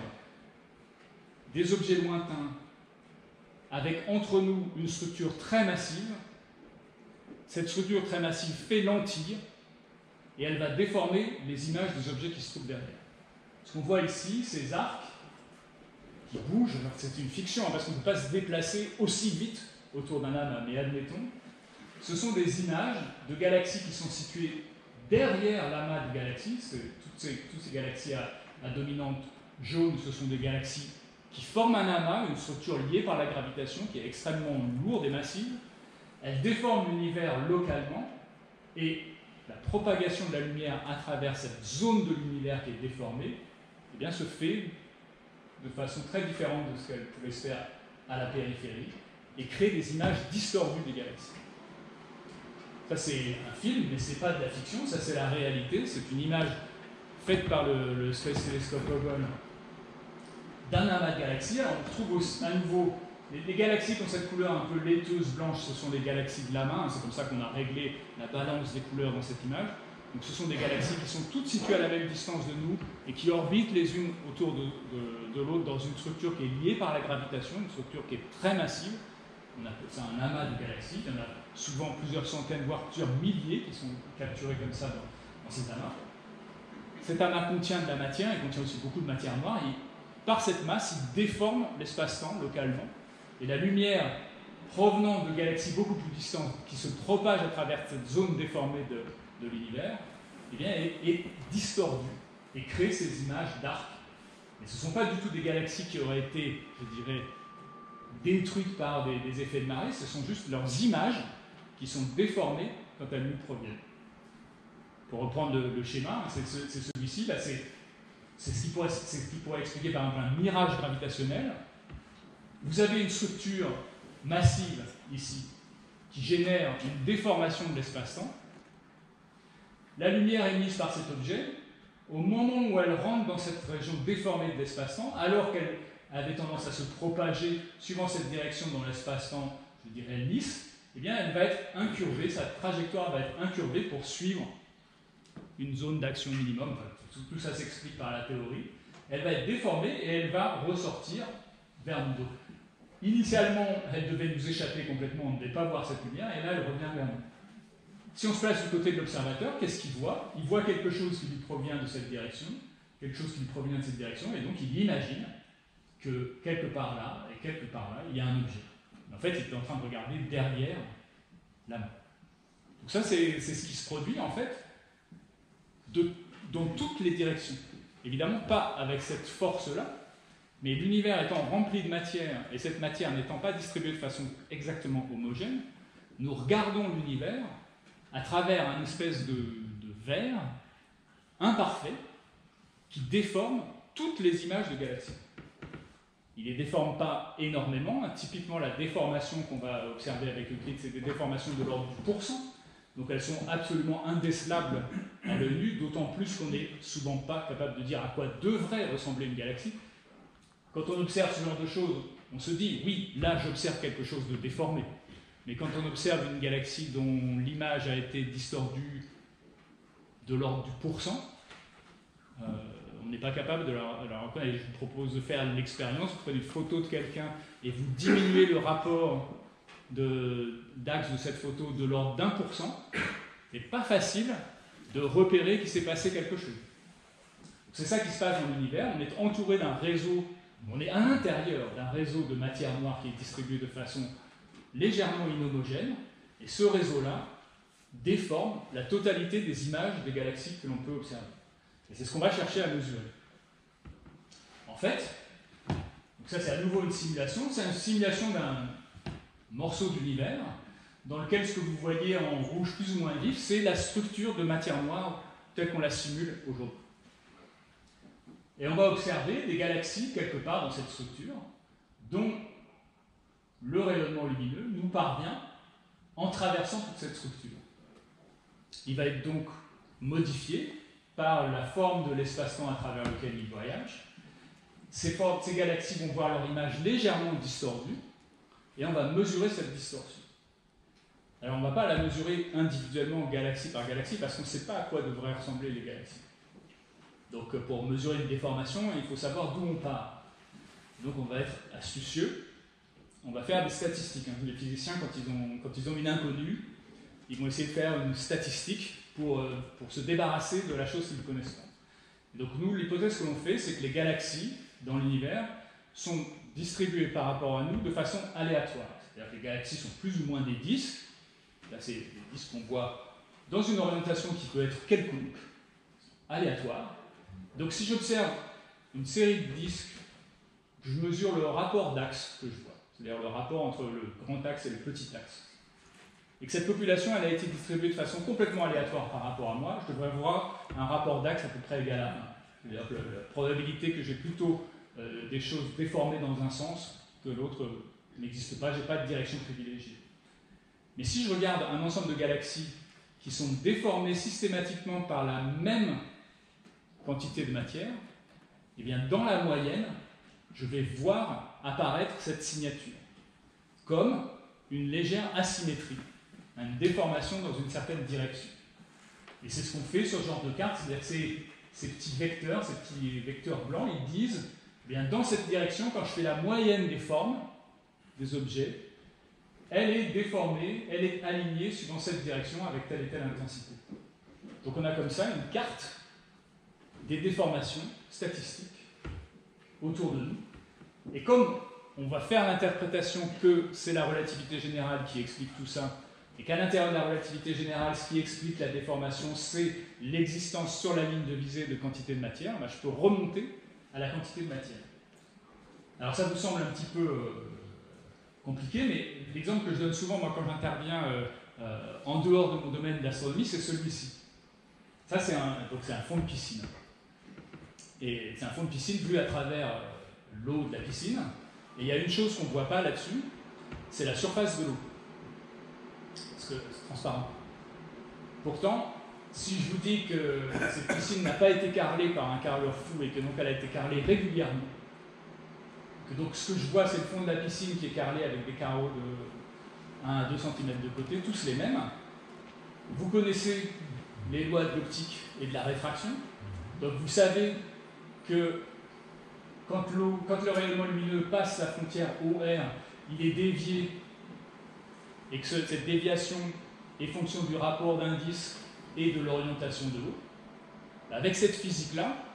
des objets lointains avec entre nous une structure très massive, cette structure très massive fait lentille et elle va déformer les images des objets qui se trouvent derrière. Ce qu'on voit ici, ces arcs qui bougent, c'est une fiction hein, parce qu'on ne peut pas se déplacer aussi vite autour d'un amas, mais admettons, ce sont des images de galaxies qui sont situées derrière l'amas de galaxies. Toutes ces, galaxies à, à dominante jaune, ce sont des galaxies qui forment un amas, une structure liée par la gravitation qui est extrêmement lourde et massive elle déforme l'univers localement et la propagation de la lumière à travers cette zone de l'univers qui est déformée eh bien, se fait de façon très différente de ce qu'elle pouvait se faire à la périphérie et crée des images distordues des galaxies. Ça, c'est un film, mais ce n'est pas de la fiction, ça, c'est la réalité. C'est une image faite par le, Space Telescope Hubble d'un amas de galaxies. on trouve à nouveau les, galaxies qui ont cette couleur un peu laiteuse blanche, ce sont des galaxies de la main, c'est comme ça qu'on a réglé la balance des couleurs dans cette image. Donc ce sont des galaxies qui sont toutes situées à la même distance de nous et qui orbitent les unes autour de, l'autre dans une structure qui est liée par la gravitation, une structure qui est très massive. On appelle ça un amas de galaxies. Il y en a souvent plusieurs centaines, voire plusieurs milliers qui sont capturés comme ça dans, dans cet amas. Cet amas contient de la matière, il contient aussi beaucoup de matière noire, et par cette masse, il déforme l'espace-temps localement et la lumière provenant de galaxies beaucoup plus distantes qui se propagent à travers cette zone déformée de, l'univers, eh est, distordue et crée ces images d'arc. Mais ce ne sont pas du tout des galaxies qui auraient été, je dirais, détruites par des, effets de marée, ce sont juste leurs images qui sont déformées quand elles nous proviennent. Pour reprendre le, schéma, c'est celui-ci, c'est ce, qui pourrait, ce expliquer par exemple un mirage gravitationnel vous avez une structure massive ici qui génère une déformation de l'espace-temps. La lumière émise par cet objet, au moment où elle rentre dans cette région déformée de l'espace-temps, alors qu'elle avait tendance à se propager suivant cette direction dans l'espace-temps, je dirais lisse, eh bien elle va être incurvée, sa trajectoire va être incurvée pour suivre une zone d'action minimum. tout, ça s'explique par la théorie. Elle va être déformée et elle va ressortir vers nous. Initialement, elle devait nous échapper complètement, on ne devait pas voir cette lumière, et là, elle revient vers nous. Si on se place du côté de l'observateur, qu'est-ce qu'il voit? Il voit quelque chose qui lui provient de cette direction, quelque chose qui lui provient de cette direction, et donc il imagine que quelque part là, et quelque part là, il y a un objet. En fait, il est en train de regarder derrière la main. Donc ça, c'est ce qui se produit, en fait, dans toutes les directions. Évidemment, pas avec cette force-là, mais l'univers étant rempli de matière, et cette matière n'étant pas distribuée de façon exactement homogène, nous regardons l'univers à travers un espèce de, verre imparfait qui déforme toutes les images de galaxies. Il ne les déforme pas énormément. Typiquement, la déformation qu'on va observer avec Euclide, c'est des déformations de l'ordre du pourcent. Donc elles sont absolument indécelables à l'œil nu, d'autant plus qu'on n'est souvent pas capable de dire à quoi devrait ressembler une galaxie. Quand on observe ce genre de choses, on se dit, oui, là j'observe quelque chose de déformé. Mais quand on observe une galaxie dont l'image a été distordue de l'ordre du pourcent, euh, on n'est pas capable de la, reconnaître. Je vous propose de faire l'expérience, vous prenez une photo de quelqu'un et vous diminuez le rapport d'axe de, de, cette photo de l'ordre d'un pour cent. C'est pas facile de repérer qu'il s'est passé quelque chose. C'est ça qui se passe dans l'univers. On est entouré d'un réseau on est à l'intérieur d'un réseau de matière noire qui est distribué de façon légèrement inhomogène, et ce réseau-là déforme la totalité des images des galaxies que l'on peut observer. Et c'est ce qu'on va chercher à mesurer. En fait, ça c'est à nouveau une simulation, c'est une simulation d'un morceau d'univers dans lequel ce que vous voyez en rouge plus ou moins vif, c'est la structure de matière noire telle qu'on la simule aujourd'hui. Et on va observer des galaxies quelque part dans cette structure dont le rayonnement lumineux nous parvient en traversant toute cette structure. Il va être donc modifié par la forme de l'espace-temps à travers lequel il voyage. Ces, galaxies vont voir leur image légèrement distordue et on va mesurer cette distorsion. Alors on ne va pas la mesurer individuellement galaxie par galaxie parce qu'on ne sait pas à quoi devraient ressembler les galaxies. Donc euh, pour mesurer une déformation, il faut savoir d'où on part. Donc on va être astucieux, on va faire des statistiques. Hein. Les physiciens, quand ils, quand ils ont une inconnue, ils vont essayer de faire une statistique pour, euh, pour se débarrasser de la chose qu'ils ne connaissent pas. donc nous, l'hypothèse que l'on fait, c'est que les galaxies dans l'univers sont distribuées par rapport à nous de façon aléatoire. C'est-à-dire que les galaxies sont plus ou moins des disques. Là, c'est des disques qu'on voit dans une orientation qui peut être quelconque, aléatoire. Donc si j'observe une série de disques, je mesure le rapport d'axe que je vois, c'est-à-dire le rapport entre le grand axe et le petit axe. Et que cette population elle a été distribuée de façon complètement aléatoire par rapport à moi, je devrais voir un rapport d'axe à peu près égal à 1. C'est-à-dire que la probabilité que j'ai plutôt euh, des choses déformées dans un sens que l'autre n'existe pas, je n'ai pas de direction privilégiée. Mais si je regarde un ensemble de galaxies qui sont déformées systématiquement par la même quantité de matière, eh bien dans la moyenne, je vais voir apparaître cette signature, comme une légère asymétrie, une déformation dans une certaine direction. Et c'est ce qu'on fait sur ce genre de carte, c'est-à-dire que ces, petits vecteurs, ces petits vecteurs blancs, ils disent, eh bien dans cette direction, quand je fais la moyenne des formes des objets, elle est déformée, elle est alignée suivant cette direction avec telle et telle intensité. Donc on a comme ça une carte des déformations statistiques autour de nous. Et comme on va faire l'interprétation que c'est la relativité générale qui explique tout ça, et qu'à l'intérieur de la relativité générale, ce qui explique la déformation, c'est l'existence sur la ligne de visée de quantité de matière, bah, je peux remonter à la quantité de matière. Alors ça vous semble un petit peu euh, compliqué, mais l'exemple que je donne souvent, moi, quand j'interviens euh, euh, en dehors de mon domaine d'astronomie, c'est celui-ci. Ça, c'est un, fond de piscine. Et c'est un fond de piscine vu à travers l'eau de la piscine. Et il y a une chose qu'on ne voit pas là-dessus, c'est la surface de l'eau. Transparent. Pourtant, si je vous dis que cette piscine n'a pas été carrelée par un carreleur fou et que donc elle a été carrelée régulièrement, que donc ce que je vois c'est le fond de la piscine qui est carrelé avec des carreaux de 1 à 2 cm de côté, tous les mêmes, vous connaissez les lois de l'optique et de la réfraction, donc vous savez que quand, quand le rayonnement lumineux passe la frontière OR, il est dévié et que cette déviation est fonction du rapport d'indice et de l'orientation de l'eau. Avec cette physique-là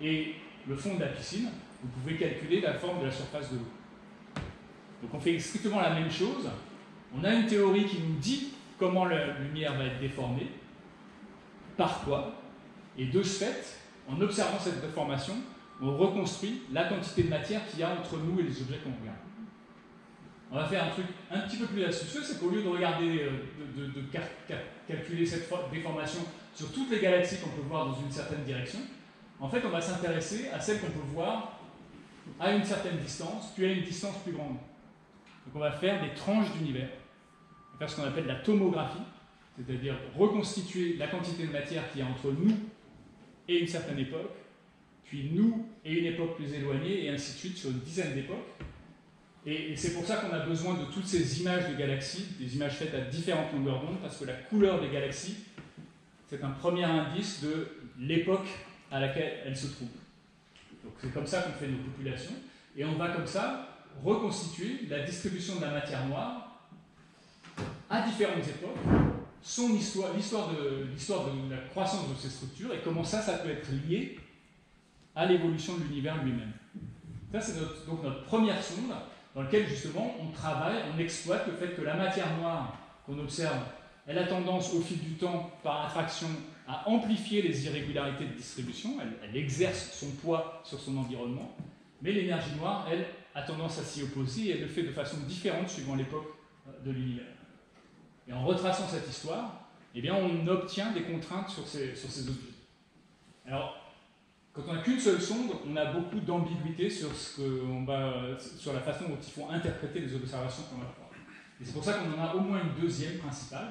et le fond de la piscine, vous pouvez calculer la forme de la surface de l'eau. Donc on fait strictement la même chose. On a une théorie qui nous dit comment la lumière va être déformée, par quoi, et de ce fait, en observant cette déformation, on reconstruit la quantité de matière qu'il y a entre nous et les objets qu'on regarde. On va faire un truc un petit peu plus astucieux, c'est qu'au lieu de regarder, euh, de, calculer cette déformation sur toutes les galaxies qu'on peut voir dans une certaine direction, en fait, on va s'intéresser à celles qu'on peut voir à une certaine distance, puis à une distance plus grande. Donc on va faire des tranches d'univers. Faire ce qu'on appelle la tomographie, c'est-à-dire reconstituer la quantité de matière qui est entre nous et une certaine époque, puis nous et une époque plus éloignée, et ainsi de suite sur une dizaine d'époques. Et, c'est pour ça qu'on a besoin de toutes ces images de galaxies, des images faites à différentes longueurs d'onde, parce que la couleur des galaxies, c'est un premier indice de l'époque à laquelle elles se trouvent. Donc c'est comme ça qu'on fait nos populations, et on va comme ça reconstituer la distribution de la matière noire à différentes époques son histoire, l'histoire de, l'histoire de la croissance de ces structures et comment ça, ça peut être lié à l'évolution de l'univers lui-même. Ça, c'est donc notre première sonde dans laquelle justement on travaille, on exploite le fait que la matière noire qu'on observe elle a tendance au fil du temps, par attraction, à amplifier les irrégularités de distribution, elle, exerce son poids sur son environnement, mais l'énergie noire, elle, a tendance à s'y opposer et elle le fait de façon différente suivant l'époque euh, de l'univers. Et en retraçant cette histoire, eh bien, on obtient des contraintes sur ces, sur ces objets. Alors, quand on n'a qu'une seule sonde, on a beaucoup d'ambiguïté sur, la façon dont il faut interpréter les observations qu'on va faire. Et c'est pour ça qu'on en a au moins une deuxième principale.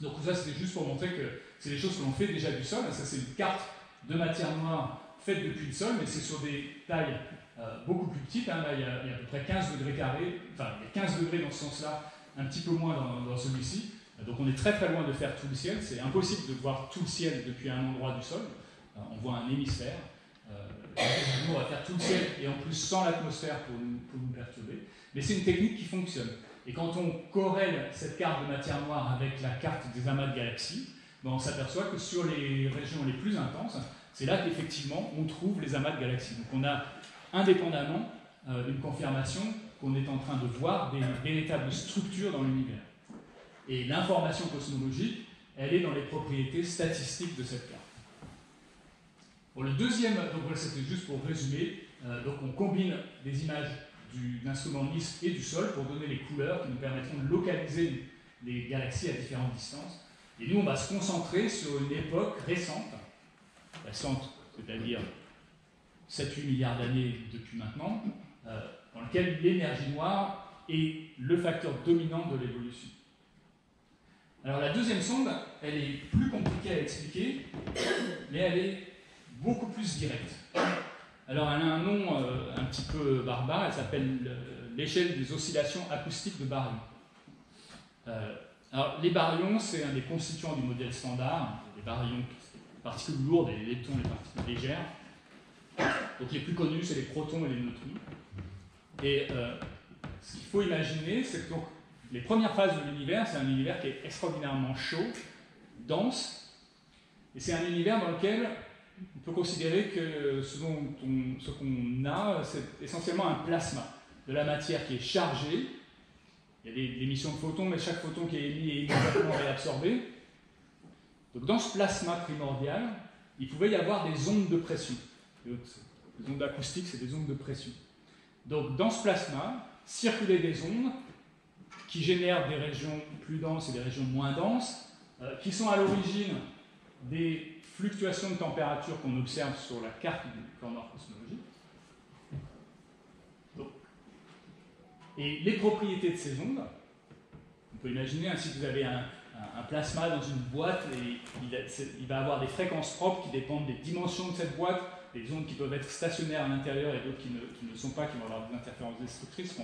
Donc ça, c'était juste pour montrer que c'est des choses que l'on fait déjà du sol. Ça, c'est une carte de matière noire faite depuis le sol, mais c'est sur des tailles euh, beaucoup plus petites. Hein. Là, il y, a, à peu près 15 degrés carrés, enfin, il y a 15 degrés dans ce sens-là, un petit peu moins dans, celui-ci. Donc on est très très loin de faire tout le ciel. C'est impossible de voir tout le ciel depuis un endroit du sol. Euh, on voit un hémisphère. Euh, on va faire tout le ciel et en plus sans l'atmosphère pour pour nous perturber. Mais c'est une technique qui fonctionne. Et quand on corrèle cette carte de matière noire avec la carte des amas de galaxies, ben on s'aperçoit que sur les régions les plus intenses, c'est là qu'effectivement on trouve les amas de galaxies. Donc on a indépendamment euh, une confirmation qu'on est en train de voir des véritables structures dans l'univers. Et l'information cosmologique, elle est dans les propriétés statistiques de cette carte. Pour le deuxième, donc voilà, c'était juste pour résumer, euh, donc on combine des images d'un instrument et du sol pour donner les couleurs qui nous permettront de localiser les galaxies à différentes distances. Et nous, on va se concentrer sur une époque récente, récente, c'est-à-dire 7-8 milliards d'années depuis maintenant, euh, dans laquelle l'énergie noire est le facteur dominant de l'évolution. Alors la deuxième sonde, elle est plus compliquée à expliquer, mais elle est beaucoup plus directe. Alors elle a un nom euh, un petit peu barbare, elle s'appelle euh, l'échelle des oscillations acoustiques de baryons. Euh, alors les baryons, c'est un des constituants du modèle standard, les baryons, les particules lourdes et les leptons, les particules légères. Donc les plus connus, c'est les protons et les neutrons. Et ce qu'il faut imaginer, c'est que les premières phases de l'univers, c'est un univers qui est extraordinairement chaud, dense, et c'est un univers dans lequel on peut considérer que ce qu'on a, c'est essentiellement un plasma, de la matière qui est chargée. Il y a des, émissions de photons, mais chaque photon qui est émis est immédiatement réabsorbé. Donc dans ce plasma primordial, il pouvait y avoir des ondes de pression. Les ondes acoustiques, c'est des ondes de pression. Donc dans ce plasma, circulaient des ondes qui génèrent des régions plus denses et des régions moins denses, euh, qui sont à l'origine des fluctuations de température qu'on observe sur la carte du plan nord cosmologique. et les propriétés de ces ondes, on peut imaginer, hein, si vous avez un, plasma dans une boîte, et il, va avoir des fréquences propres qui dépendent des dimensions de cette boîte, des ondes qui peuvent être stationnaires à l'intérieur et d'autres qui, ne, le sont pas, qui vont avoir des interférences destructrices.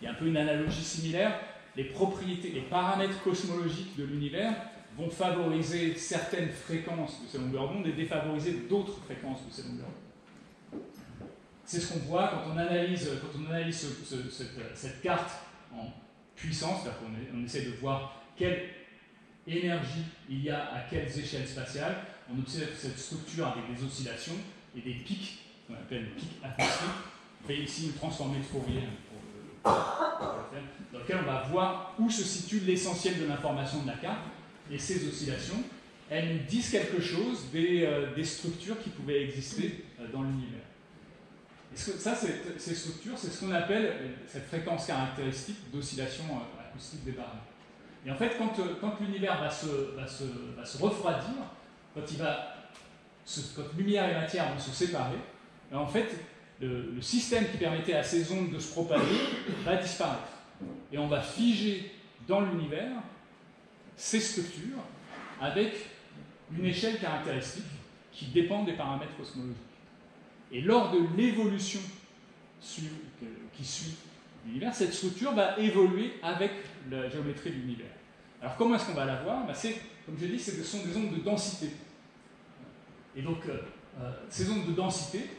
il y a un peu une analogie similaire. Les propriétés, les paramètres cosmologiques de l'univers vont favoriser certaines fréquences de ces longueurs d'onde et défavoriser d'autres fréquences de ces longueurs d'onde. C'est ce qu'on voit quand on analyse, quand on analyse cette, carte en puissance, on, on essaie de voir quelle énergie il y a à quelles échelles spatiales. On observe cette structure avec des oscillations et des pics, qu'on appelle pics atmosphériques. On fait ici une transformée de Fourier pour, dans lequel on va voir où se situe l'essentiel de l'information de la carte et ces oscillations, elles nous disent quelque chose des, euh, structures qui pouvaient exister euh, dans l'univers. Et ça, ces structures, c'est ce qu'on appelle euh, cette fréquence caractéristique d'oscillation acoustique des barres. Et en fait, quand, l'univers va se, refroidir, quand, lumière et matière vont se séparer, ben, en fait, le, système qui permettait à ces ondes de se propager va disparaître. Et on va figer dans l'univers ces structures avec une échelle caractéristique qui dépend des paramètres cosmologiques. Et lors de l'évolution qui suit l'univers, cette structure va évoluer avec la géométrie de l'univers. Alors comment est-ce qu'on va la voir? Ben, Comme je dit, ce sont des ondes de densité. Et donc, euh, euh, ces ondes de densité,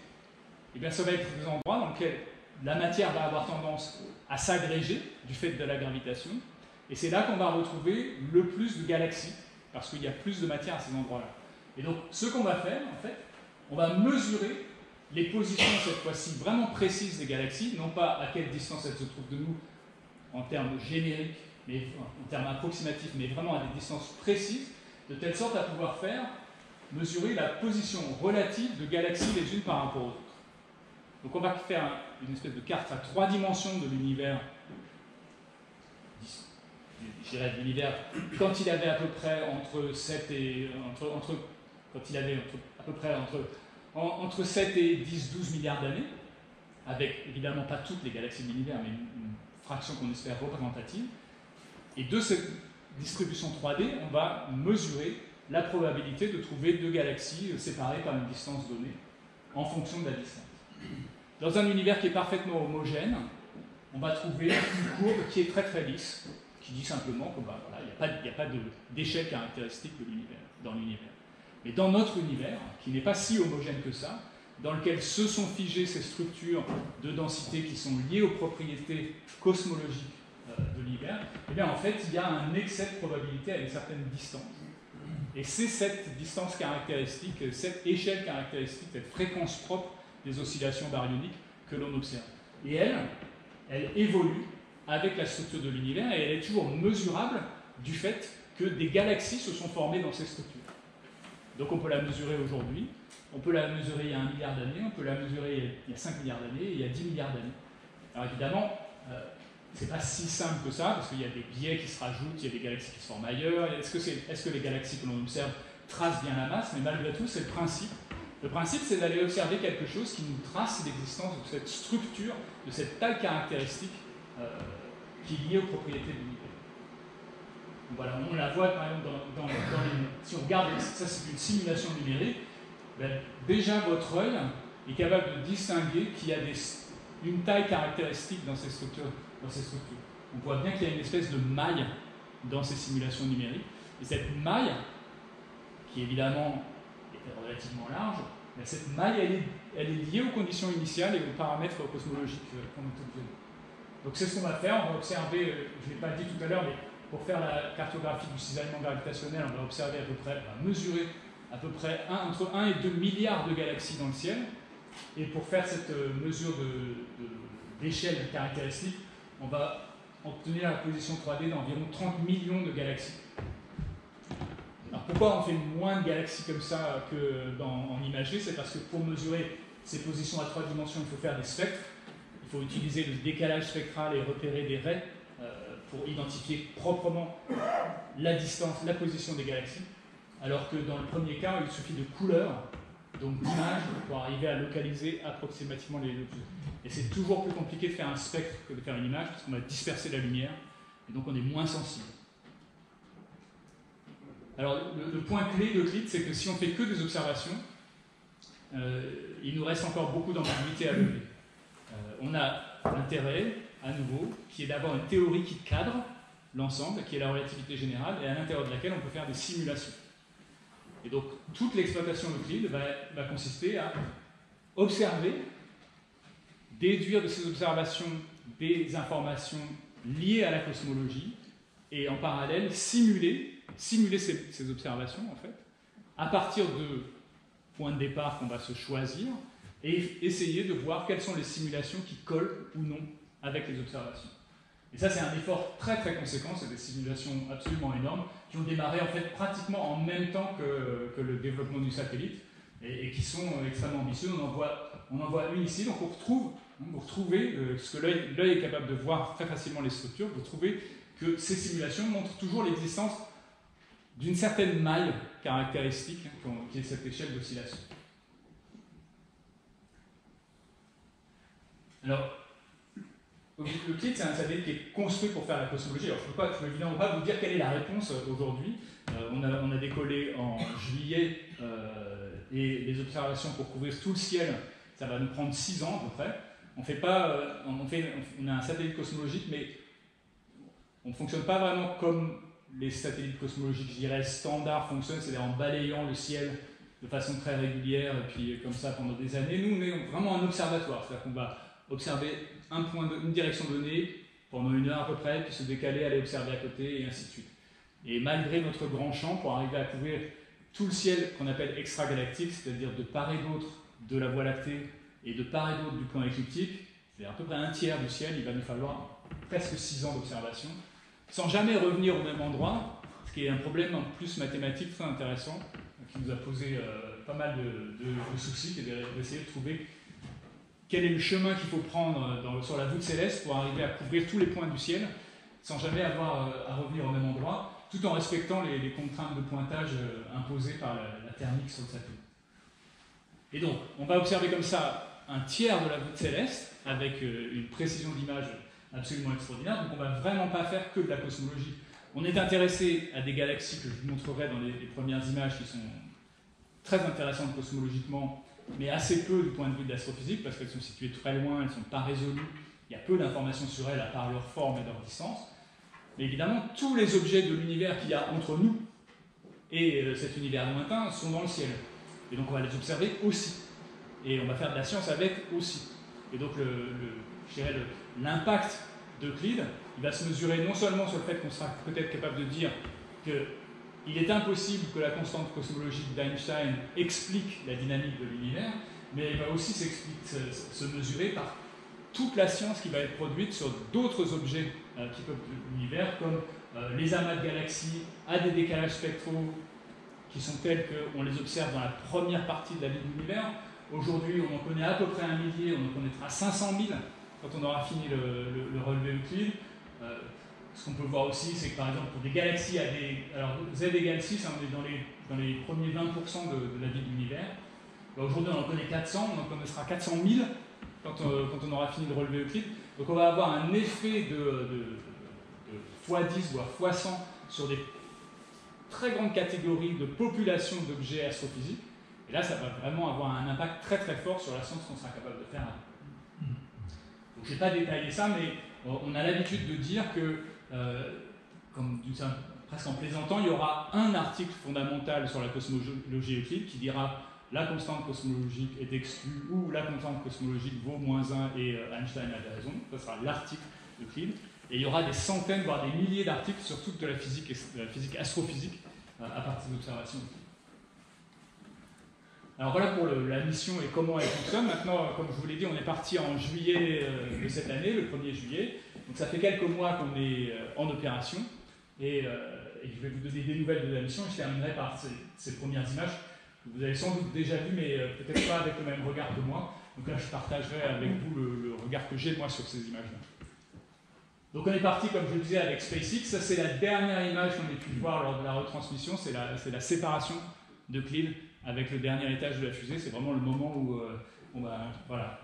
eh bien, ça va être des endroits dans lesquels la matière va avoir tendance à s'agréger du fait de la gravitation, et c'est là qu'on va retrouver le plus de galaxies, parce qu'il y a plus de matière à ces endroits-là. Et donc, ce qu'on va faire, en fait, on va mesurer les positions, cette fois-ci, vraiment précises des galaxies, non pas à quelle distance elles se trouvent de nous en termes génériques mais en termes approximatifs, mais vraiment à des distances précises, de telle sorte à pouvoir faire mesurer la position relative de galaxies les unes par rapport aux autres. Donc on va faire une espèce de carte à trois dimensions de l'univers, de l'univers, quand il avait à peu près entre 7 et entre, quand il avait à peu près entre, entre 7 et 10, 12 milliards d'années, avec évidemment pas toutes les galaxies de l'univers, mais une, fraction qu'on espère représentative. Et de cette distribution 3D, on va mesurer la probabilité de trouver deux galaxies séparées par une distance donnée en fonction de la distance. Dans un univers qui est parfaitement homogène, on va trouver une courbe qui est très très lisse, qui dit simplement qu'il bah, n'y a pas, d'échelle caractéristique dans l'univers. Mais dans notre univers, qui n'est pas si homogène que ça, dans lequel se sont figées ces structures de densité qui sont liées aux propriétés cosmologiques euh, de l'univers, eh en fait, il y a un excès de probabilité à une certaine distance. Et c'est cette distance caractéristique, cette échelle caractéristique, cette fréquence propre des oscillations baryoniques que l'on observe. Et elle, elle évolue avec la structure de l'univers et elle est toujours mesurable du fait que des galaxies se sont formées dans ces structures. Donc on peut la mesurer aujourd'hui, on peut la mesurer il y a un milliard d'années, on peut la mesurer il y a 5 milliards d'années, il y a 10 milliards d'années. Alors évidemment, euh, c'est pas si simple que ça, parce qu'il y a des biais qui se rajoutent, il y a des galaxies qui se forment ailleurs. Est-ce que, les galaxies que l'on observe tracent bien la masse? Mais malgré tout, c'est le principe. Le principe, c'est d'aller observer quelque chose qui nous trace l'existence de cette structure, de cette taille caractéristique euh, qui est liée aux propriétés de l'univers. Voilà, on la voit par exemple dans, les, si on regarde, ça c'est une simulation numérique, ben, déjà votre œil est capable de distinguer qu'il y a une taille caractéristique dans ces, structures. On voit bien qu'il y a une espèce de maille dans ces simulations numériques. Et cette maille, qui évidemment est relativement large, ben, cette maille, elle est, liée aux conditions initiales et aux paramètres cosmologiques qu'on est observé. Donc c'est ce qu'on va faire. On va observer, euh, je ne l'ai pas dit tout à l'heure, mais pour faire la cartographie du cisaillement gravitationnel, on va observer à peu près, on va mesurer à peu près entre 1 et 2 milliards de galaxies dans le ciel. Et pour faire cette euh, mesure d'échelle de, caractéristique, on va obtenir la position 3D d'environ 30 millions de galaxies. Alors pourquoi on fait moins de galaxies comme ça que C'est parce que pour mesurer ces positions à trois dimensions, il faut faire des spectres. Il faut utiliser le décalage spectral et repérer des raies pour identifier proprement la distance, la position des galaxies, alors que dans le premier cas, il suffit de couleurs, donc d'images, pour arriver à localiser approximativement les objets. Et c'est toujours plus compliqué de faire un spectre que de faire une image, parce qu'on va disperser la lumière, et donc on est moins sensible. Alors le, point clé de CLIT, c'est que si on fait que des observations, euh, il nous reste encore beaucoup d'ambiguïté à lever. On a l'intérêt à nouveau, qui est d'avoir une théorie qui cadre l'ensemble, qui est la relativité générale, et à l'intérieur de laquelle on peut faire des simulations. Et donc, toute l'exploitation d'Euclide va, va consister à observer, déduire de ces observations des informations liées à la cosmologie, et en parallèle simuler, simuler ces observations, en fait, à partir de points de départ qu'on va se choisir, et essayer de voir quelles sont les simulations qui collent ou non avec les observations. Et ça, c'est un effort très très conséquent, c'est des simulations absolument énormes qui ont démarré en fait pratiquement en même temps que, le développement du satellite et, qui sont extrêmement ambitieux. On en voit, on en une ici, donc on retrouve, vous retrouvez, euh, ce que l'œil est capable de voir très facilement les structures, vous trouvez que ces simulations montrent toujours l'existence d'une certaine maille caractéristique hein, qui est cette échelle d'oscillation. Alors, le kit, c'est un satellite qui est construit pour faire la cosmologie. Alors, je ne peux, peux, évidemment pas vous dire quelle est la réponse euh, aujourd'hui. Euh, on, a, décollé en juillet euh, et les observations pour couvrir tout le ciel, ça va nous prendre 6 ans à peu près. On, fait pas, on, on a un satellite cosmologique, mais on ne fonctionne pas vraiment comme les satellites cosmologiques, je dirais, standards fonctionnent, c'est-à-dire en balayant le ciel de façon très régulière et puis comme ça pendant des années. Nous, on est vraiment un observatoire, c'est-à-dire qu'on va observer une direction donnée pendant une heure à peu près, puis se décaler, aller observer à côté, et ainsi de suite. Et malgré notre grand champ, pour arriver à couvrir tout le ciel qu'on appelle extragalactique, c'est-à-dire de part et d'autre de la Voie lactée et de part et d'autre du plan écliptique, c'est à peu près un tiers du ciel, il va nous falloir presque 6 ans d'observation sans jamais revenir au même endroit, ce qui est un problème en plus mathématique très intéressant, qui nous a posé euh, pas mal de, soucis, qui est d'essayer de trouver quel est le chemin qu'il faut prendre dans, sur la voûte céleste pour arriver à couvrir tous les points du ciel, sans jamais avoir à revenir au même endroit, tout en respectant les, contraintes de pointage imposées par la, thermique sur le Saturne. Et donc, on va observer comme ça un tiers de la voûte céleste, avec euh, une précision d'image absolument extraordinaire. Donc, on ne va vraiment pas faire que de la cosmologie. On est intéressé à des galaxies que je vous montrerai dans les, premières images qui sont très intéressantes cosmologiquement, mais assez peu du point de vue de l'astrophysique, parce qu'elles sont situées très loin, elles ne sont pas résolues. Il y a peu d'informations sur elles à part leur forme et leur distance. Mais évidemment, tous les objets de l'univers qu'il y a entre nous et euh, cet univers lointain sont dans le ciel. Et donc on va les observer aussi. Et on va faire de la science avec aussi. Et donc l'impact d'Euclide, il va se mesurer non seulement sur le fait qu'on sera peut-être capable de dire qu'il est impossible que la constante cosmologique d'Einstein explique la dynamique de l'univers, mais il va aussi se, mesurer par toute la science qui va être produite sur d'autres objets euh, qui peuvent de l'univers, comme euh, les amas de galaxies à des décalages spectraux qui sont tels qu'on les observe dans la première partie de la vie de l'univers. Aujourd'hui, on en connaît à peu près un millier, on en connaîtra 500 000 quand on aura fini le, relevé Euclide. Ce qu'on peut voir aussi, c'est que par exemple, pour des galaxies à des. Alors, Z égale 6, on est dans les, dans les premiers 20% de, la vie de l'univers. Bah, aujourd'hui, on en connaît 400, on en connaîtra 400 000 quand, euh, quand, on aura fini de relever Euclide. Donc, on va avoir un effet de, de, de x10 voire x100 sur des très grande catégorie de population d'objets astrophysiques. Et là, ça va vraiment avoir un impact très très fort sur la science qu'on sera capable de faire. Donc, je ne vais pas détailler ça, mais on a l'habitude de dire que, comme presque en plaisantant, il y aura un article fondamental sur la cosmologie Euclide qui dira la constante cosmologique est exclue ou la constante cosmologique vaut moins 1 et euh, Einstein avait raison. Ce sera l'article Euclide. Et il y aura des centaines, voire des milliers d'articles sur toute la physique, la physique astrophysique euh, à partir d'observations. Alors voilà pour la mission et comment elle fonctionne. Maintenant, comme je vous l'ai dit, on est parti en juillet euh, de cette année, le 1er juillet. Donc ça fait quelques mois qu'on est euh, en opération. Et, je vais vous donner des nouvelles de la mission. Je terminerai par ces, premières images que vous avez sans doute déjà vues, mais peut-être pas avec le même regard que moi. Donc là, je partagerai avec vous le, regard que j'ai moi sur ces images-là. Donc on est parti, comme je le disais, avec SpaceX. Ça, c'est la dernière image qu'on ait pu voir lors de la retransmission. C'est la, séparation de Clean avec le dernier étage de la fusée. C'est vraiment le moment où euh, on va, voilà,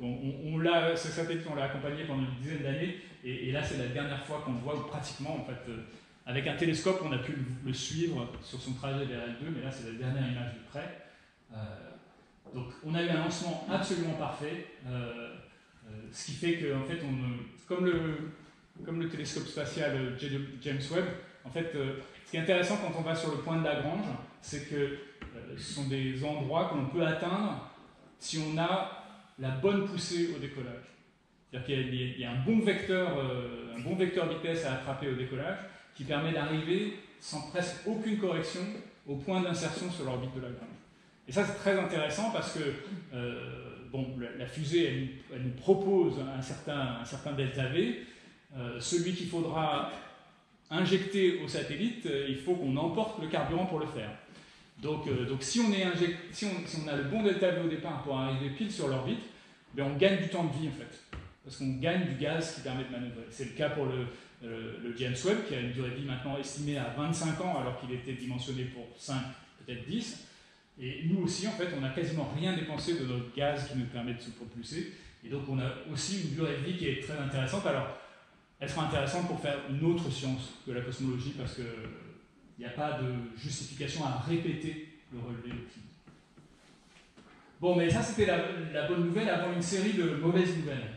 on, l'a, ce satellite, on l'a accompagné pendant une dizaine d'années. Et, là, c'est la dernière fois qu'on le voit pratiquement, en fait, euh, avec un télescope, on a pu le, suivre sur son trajet vers L2. Mais là, c'est la dernière image de près. Euh, donc, on a eu un lancement absolument parfait. ce qui fait qu'en fait, on, comme le, comme le télescope spatial James Webb, en fait, euh, ce qui est intéressant quand on va sur le point de Lagrange, c'est que euh, ce sont des endroits que l'on peut atteindre si on a la bonne poussée au décollage. C'est-à-dire qu'il y, a un bon vecteur, euh, un bon vecteur vitesse à attraper au décollage qui permet d'arriver sans presque aucune correction au point d'insertion sur l'orbite de Lagrange. Et ça, c'est très intéressant parce que bon, la, fusée, elle, nous propose un certain, un certain delta V. Euh, celui qu'il faudra injecter au satellite, euh, il faut qu'on emporte le carburant pour le faire. Donc, euh, donc si, on a le bon delta V au départ pour arriver pile sur l'orbite, ben on gagne du temps de vie en fait. Parce qu'on gagne du gaz qui permet de manœuvrer. C'est le cas pour le, le, James Webb, qui a une durée de vie maintenant estimée à 25 ans, alors qu'il était dimensionné pour 5, peut-être 10. Et nous aussi, en fait, on n'a quasiment rien dépensé de notre gaz qui nous permet de se propulser. Et donc, on a aussi une durée de vie qui est très intéressante. Alors, elle sera intéressante pour faire une autre science que la cosmologie, parce qu'il n'y a pas de justification à répéter le relevé de Bon, mais ça, c'était la, bonne nouvelle avant une série de mauvaises nouvelles.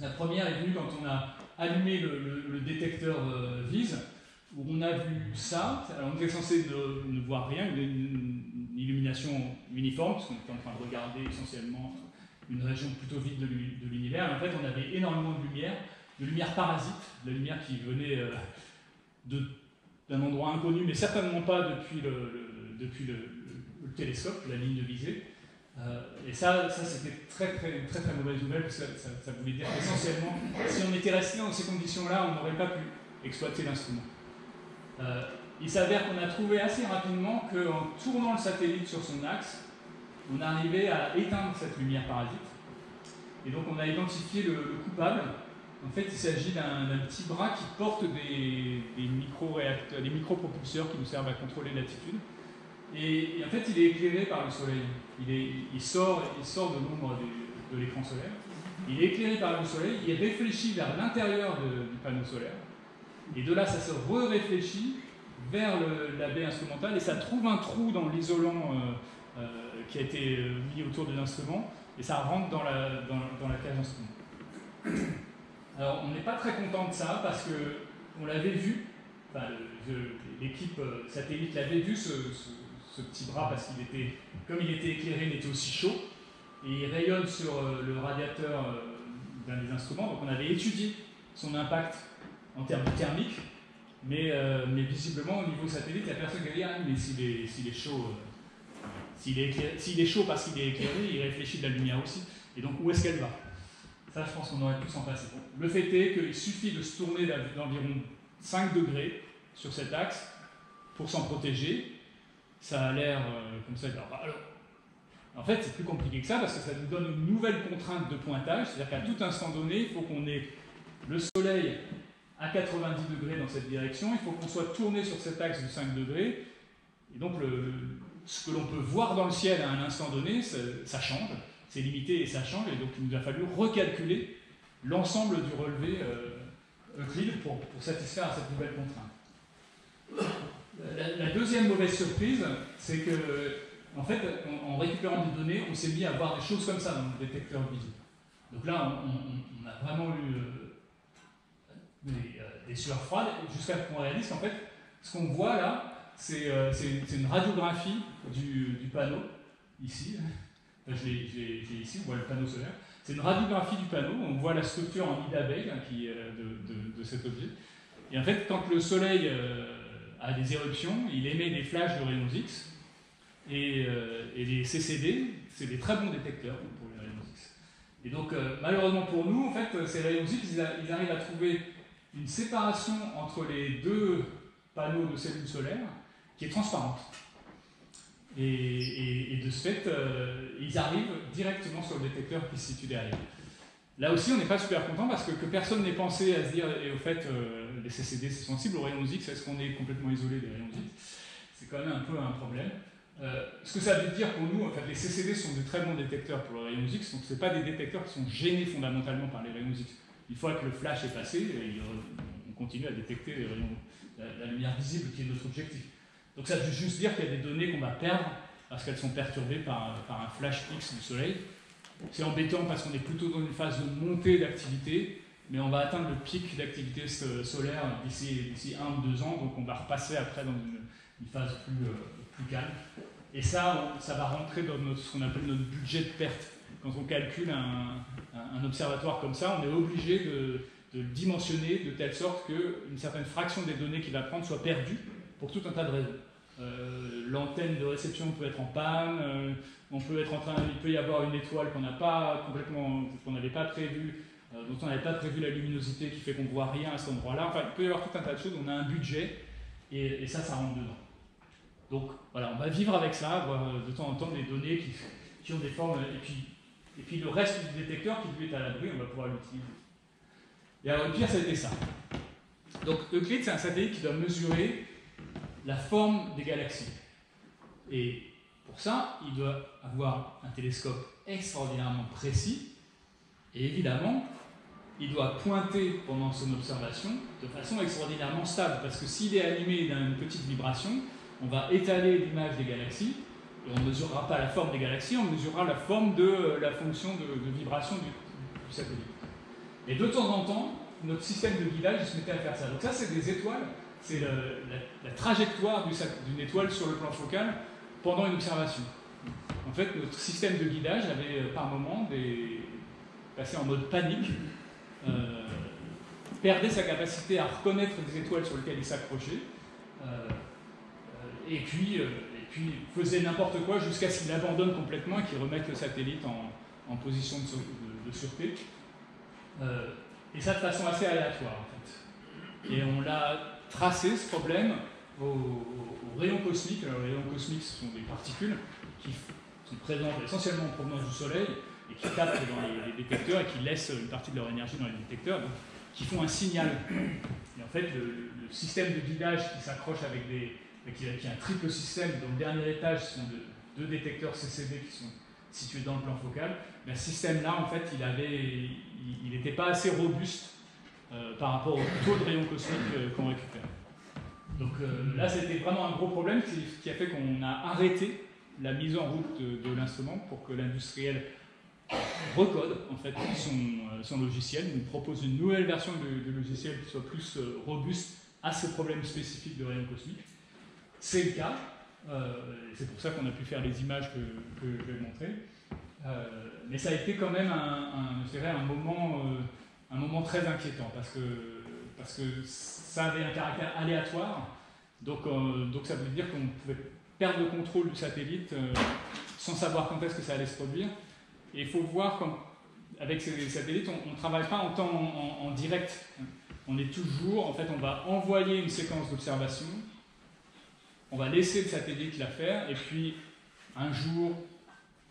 La première est venue quand on a allumé le, détecteur euh, VISE, où on a vu ça. Alors, on était censé ne, voir rien, une, illumination uniforme, parce qu'on était en train de regarder essentiellement une région plutôt vide de l'univers. En fait, on avait énormément de lumière, de lumière parasite, de lumière qui venait euh, d'un endroit inconnu, mais certainement pas depuis le, depuis le, télescope, la ligne de visée. Euh, et ça, ça c'était très très, très très mauvaise nouvelle, parce que ça, voulait dire qu'essentiellement, si on était resté dans ces conditions-là, on n'aurait pas pu exploiter l'instrument. il s'avère qu'on a trouvé assez rapidement qu'en tournant le satellite sur son axe, on arrivait à éteindre cette lumière parasite. Et donc on a identifié le, coupable. En fait, il s'agit d'un petit bras qui porte des, des micro-propulseurs qui nous servent à contrôler l'altitude. Et, en fait, il est éclairé par le soleil. Il, sort, de l'ombre de, l'écran solaire. Il est éclairé par le soleil, il réfléchit vers l'intérieur du panneau solaire. Et de là, ça se re-réfléchit vers la baie instrumentale et ça trouve un trou dans l'isolant euh, euh, qui a été euh, mis autour de l'instrument et ça rentre dans la, dans, la cage d'instrument. Alors, on n'est pas très content de ça parce qu'on l'avait vu, enfin, l'équipe satellite l'avait vu, ce petit bras parce qu'il était, comme il était éclairé, il était aussi chaud et il rayonne sur euh, le radiateur euh, d'un des instruments. Donc on avait étudié son impact en termes thermiques, mais, euh, visiblement au niveau satellite, il n'y a personne qui a dit ah, mais s'il est, est chaud, s'il est chaud parce qu'il est éclairé, il réfléchit de la lumière aussi. Et donc où est-ce qu'elle va? Ça, je pense qu'on aurait pu s'en passer. Le fait est qu'il suffit de se tourner d'environ 5 degrés sur cet axe pour s'en protéger ça a l'air euh, comme ça. Alors, en fait, c'est plus compliqué que ça parce que ça nous donne une nouvelle contrainte de pointage, c'est-à-dire qu'à tout instant donné, il faut qu'on ait le soleil à 90 degrés dans cette direction, il faut qu'on soit tourné sur cet axe de 5 degrés, et donc ce que l'on peut voir dans le ciel à un instant donné, ça, change, c'est limité et ça change, et donc il nous a fallu recalculer l'ensemble du relevé euh, Euclide pour, satisfaire à cette nouvelle contrainte. La, deuxième mauvaise surprise, c'est que, en fait, en, récupérant des données, on s'est mis à voir des choses comme ça dans le détecteur visible. Donc là, on, a vraiment eu euh, euh, des, sueurs froides, jusqu'à ce qu'on réalise qu'en fait, ce qu'on voit là, c'est euh, une radiographie du, panneau, ici. J'ai ici, on voit le panneau solaire. C'est une radiographie du panneau, on voit la structure en nid d'abeille hein, de, de, cet objet. Et en fait, quand le soleil à des éruptions, il émet des flashs de rayons X, et, euh, les CCD, c'est des très bons détecteurs pour les rayons X. Et donc, euh, malheureusement pour nous, en fait, ces rayons X, ils, arrivent à trouver une séparation entre les deux panneaux de cellules solaires qui est transparente. Et, de ce fait, euh, ils arrivent directement sur le détecteur qui se situe derrière. Là aussi, on n'est pas super content parce que, personne n'ait pensé à se dire, et au fait, euh, les CCD c'est sensible aux rayons X, est-ce qu'on est complètement isolé des rayons X C'est quand même un peu un problème. Euh, ce que ça veut dire pour nous, en fait, les CCD sont de très bons détecteurs pour les rayons X, donc ce pas des détecteurs qui sont gênés fondamentalement par les rayons X. Une fois que le flash est passé, on continue à détecter la, lumière visible qui est notre objectif. Donc ça veut juste dire qu'il y a des données qu'on va perdre parce qu'elles sont perturbées par, un flash X du Soleil. C'est embêtant parce qu'on est plutôt dans une phase de montée d'activité, mais on va atteindre le pic d'activité solaire d'ici un ou deux ans, donc on va repasser après dans une, phase plus, euh, plus, calme. Et ça, ça va rentrer dans ce qu'on appelle notre budget de perte. Quand on calcule un, observatoire comme ça, on est obligé de, de, dimensionner de telle sorte qu'une certaine fraction des données qu'il va prendre soit perdue pour tout un tas de raisons. Euh, l'antenne de réception peut être en panne, euh, on peut être en train, il peut y avoir une étoile qu'on n'a pas complètement, qu'on n'avait pas euh, dont on n'avait pas prévu la luminosité qui fait qu'on ne voit rien à cet endroit-là. Enfin, il peut y avoir tout un tas de choses. On a un budget et, ça, ça rentre dedans. Donc voilà, on va vivre avec ça, avoir de temps en temps des données qui, ont des formes, et puis, et puis le reste du détecteur qui lui est à l'abri, on va pouvoir l'utiliser. Et alors le pire, c'était ça. Donc Euclid, c'est un satellite qui doit mesurer la forme des galaxies. Et pour ça, il doit avoir un télescope extraordinairement précis, et évidemment, il doit pointer pendant son observation de façon extraordinairement stable, parce que s'il est animé d'une petite vibration, on va étaler l'image des galaxies, et on ne mesurera pas la forme des galaxies, on mesurera la forme de la fonction de, vibration du, satellite. Et de temps en temps, notre système de guidage se mettait à faire ça. Donc ça, c'est des étoiles, c'est la, trajectoire d'une étoile sur le plan focal pendant une observation. En fait, notre système de guidage avait euh, par moment des... passé en mode panique, euh, perdait sa capacité à reconnaître des étoiles sur lesquelles il s'accrochait, euh, et, puis, faisait n'importe quoi jusqu'à ce qu'il abandonne complètement et qu'il remette le satellite en, position de, de, sûreté. et ça de façon assez aléatoire en fait. Et on l'a tracé, ce problème, aux, rayons cosmiques. Alors, les rayons cosmiques, ce sont des particules qui sont présentes essentiellement en provenance du Soleil et qui tapent dans les, détecteurs et qui laissent une partie de leur énergie dans les détecteurs, qui font un signal. Et en fait, le, système de guidage qui s'accroche avec des. qui, a un triple système, dont le dernier étage sont deux détecteurs CCD qui sont situés dans le plan focal, mais ce système-là, en fait, il n'était pas assez robuste par rapport au taux de rayons cosmiques euh, qu'on récupère. Donc euh, là, c'était vraiment un gros problème qui, a fait qu'on a arrêté la mise en route de, l'instrument pour que l'industriel recode en fait son, logiciel, nous propose une nouvelle version de, logiciel qui soit plus robuste à ce problème spécifique de rayons cosmiques. C'est le cas. c'est pour ça qu'on a pu faire les images que, je vais montrer. mais ça a été quand même un, un moment un moment très inquiétant parce que, parce que ça avait un caractère aléatoire. Donc, euh, donc ça veut dire qu'on pouvait perdre le contrôle du satellite euh, sans savoir quand est-ce que ça allait se produire. Et il faut voir qu'avec ces satellites, on ne travaille pas en temps en, direct. On est toujours, en fait, on va envoyer une séquence d'observation, on va laisser le satellite la faire, et puis un jour,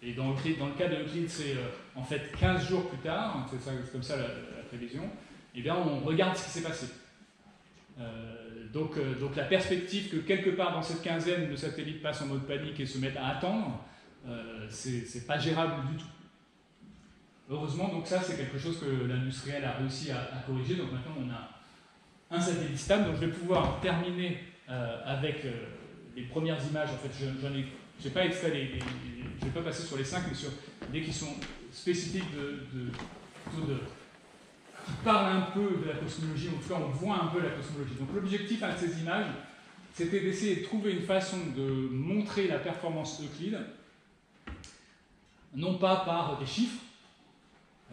et dans le, dans le cas de Euclide, c'est euh, en fait 15 jours plus tard, c'est comme ça la, prévision, et eh bien on regarde ce qui s'est passé. Euh, donc, euh, donc la perspective que quelque part dans cette quinzaine, le satellite passe en mode panique et se mette à attendre, euh, c'est pas gérable du tout. Heureusement, donc ça c'est quelque chose que l'industriel a réussi à, corriger. Donc maintenant on a un satellite stable. Donc je vais pouvoir terminer avec les premières images. En fait, j'en ai, j'ai pas extrait les, je vais pas passer sur les cinq, mais sur des qui sont spécifiques de, de, de parle un peu de la cosmologie, en tout cas on voit un peu la cosmologie. Donc l'objectif avec ces images, c'était d'essayer de trouver une façon de montrer la performance d'Euclide, non pas par des chiffres,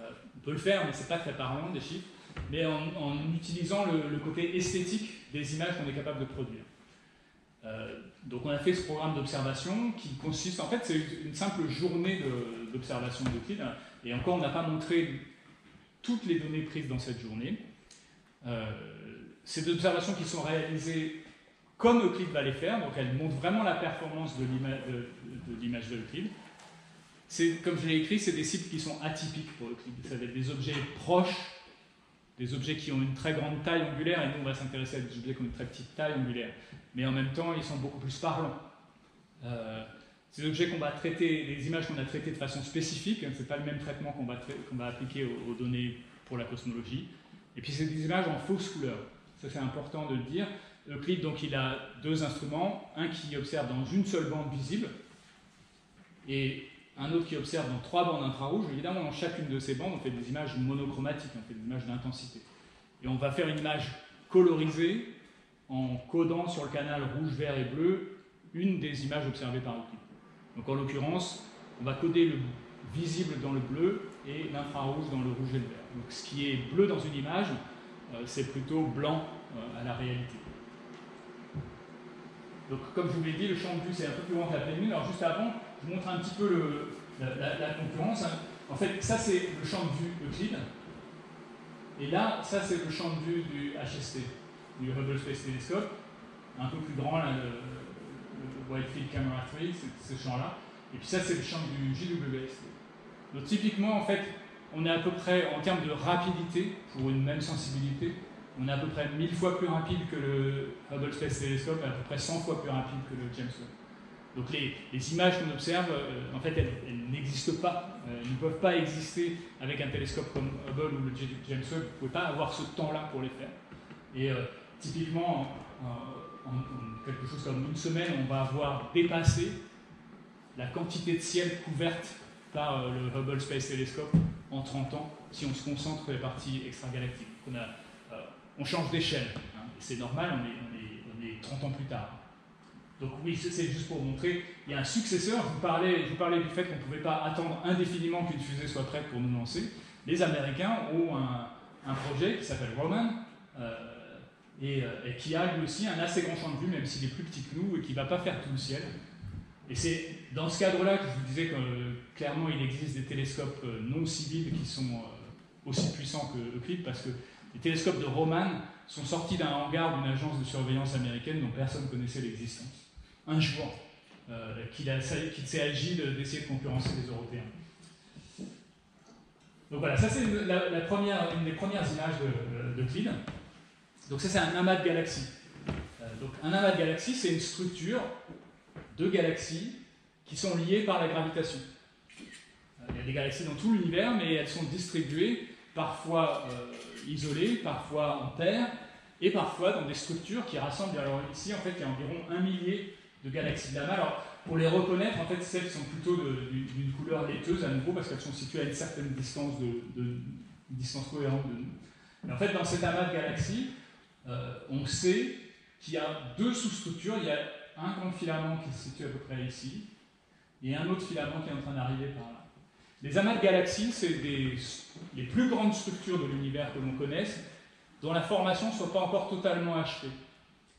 euh, on peut le faire, mais c'est pas très parlant des chiffres, mais en, utilisant le, côté esthétique des images qu'on est capable de produire. Euh, donc on a fait ce programme d'observation qui consiste, en fait, c'est une simple journée d'observation d'Euclide, et encore on n'a pas montré toutes les données prises dans cette journée. Euh, ces observations qui sont réalisées comme Euclide va les faire, donc elles montrent vraiment la performance de l'image de, Euclide. Comme je l'ai écrit, c'est des cibles qui sont atypiques pour Euclide. Ça va être des objets proches, des objets qui ont une très grande taille angulaire, et nous on va s'intéresser à des objets qui ont une très petite taille angulaire. Mais en même temps, ils sont beaucoup plus parlants. Euh, ces objets qu'on va traiter, les images qu'on a traitées de façon spécifique, hein, ce n'est pas le même traitement qu'on va, appliquer aux, données pour la cosmologie. Et puis c'est des images en fausse couleur. Ça c'est important de le dire. Euclide, donc il a deux instruments, un qui observe dans une seule bande visible et un autre qui observe dans trois bandes infrarouges. Évidemment, dans chacune de ces bandes, on fait des images monochromatiques, on fait des images d'intensité. Et on va faire une image colorisée en codant sur le canal rouge, vert et bleu une des images observées par Euclide. Donc en l'occurrence, on va coder le visible dans le bleu et l'infrarouge dans le rouge et le vert. Donc ce qui est bleu dans une image, euh, c'est plutôt blanc euh, à la réalité. Donc comme je vous l'ai dit, le champ de vue c'est un peu plus grand que la pleine lune. Alors juste avant, je vous montre un petit peu la, concurrence. En fait, ça c'est le champ de vue Euclide. Et là, ça c'est le champ de vue du HST, du Hubble Space Telescope, un peu plus grand, là, Whitefield Camera 3, c'est ce champ-là. Et puis ça, c'est le champ du JWST. Donc typiquement, en fait, on est à peu près, en termes de rapidité, pour une même sensibilité, on est à peu près 1000 fois plus rapide que le Hubble Space Telescope et à peu près 100 fois plus rapide que le James Webb. Donc les, images qu'on observe, euh, en fait, elles, n'existent pas. Euh, elles ne peuvent pas exister avec un télescope comme Hubble ou le James Webb. Vous ne pouvez pas avoir ce temps-là pour les faire. Et euh, typiquement, en, quelque chose comme une semaine, on va avoir dépassé la quantité de ciel couverte par euh, le Hubble Space Telescope en 30 ans si on se concentre sur les parties extragalactiques. Euh, on change d'échelle, hein, c'est normal, on est, on, est, 30 ans plus tard. Donc oui, c'est juste pour montrer, il y a un successeur, je vous parlais, du fait qu'on ne pouvait pas attendre indéfiniment qu'une fusée soit prête pour nous lancer. Les Américains ont un, un projet qui s'appelle Roman, euh, euh, et, qui a lui aussi un assez grand champ de vue, même s'il est plus petit que nous et qui ne va pas faire tout le ciel. Et c'est dans ce cadre-là que je vous disais que euh, clairement il existe des télescopes euh, non civils qui sont aussi puissants que Euclide, parce que les télescopes de Roman sont sortis d'un hangar d'une agence de surveillance américaine dont personne connaissait l'existence. Un jour, qu'il s'est agi d'essayer de, concurrencer les Européens. Donc voilà, ça c'est la, une des premières images de, de Donc ça c'est un amas de galaxies. Euh, donc un amas de galaxies, c'est une structure de galaxies qui sont liées par la gravitation. Euh, il y a des galaxies dans tout l'univers, mais elles sont distribuées, parfois isolées, parfois en paires, et parfois dans des structures qui rassemblent. Alors ici, en fait, il y a environ un millier de galaxies de lama. Alors, pour les reconnaître, en fait, celles sont plutôt d'une couleur laiteuse à nouveau parce qu'elles sont situées à une certaine distance, de, distance cohérente de nous. Mais en fait, dans cet amas de galaxies, euh, on sait qu'il y a deux sous-structures. Il y a un grand filament qui se situe à peu près ici et un autre filament qui est en train d'arriver par là. Les amas de galaxies, c'est les plus grandes structures de l'univers que l'on connaisse, dont la formation ne soit pas encore totalement achevée.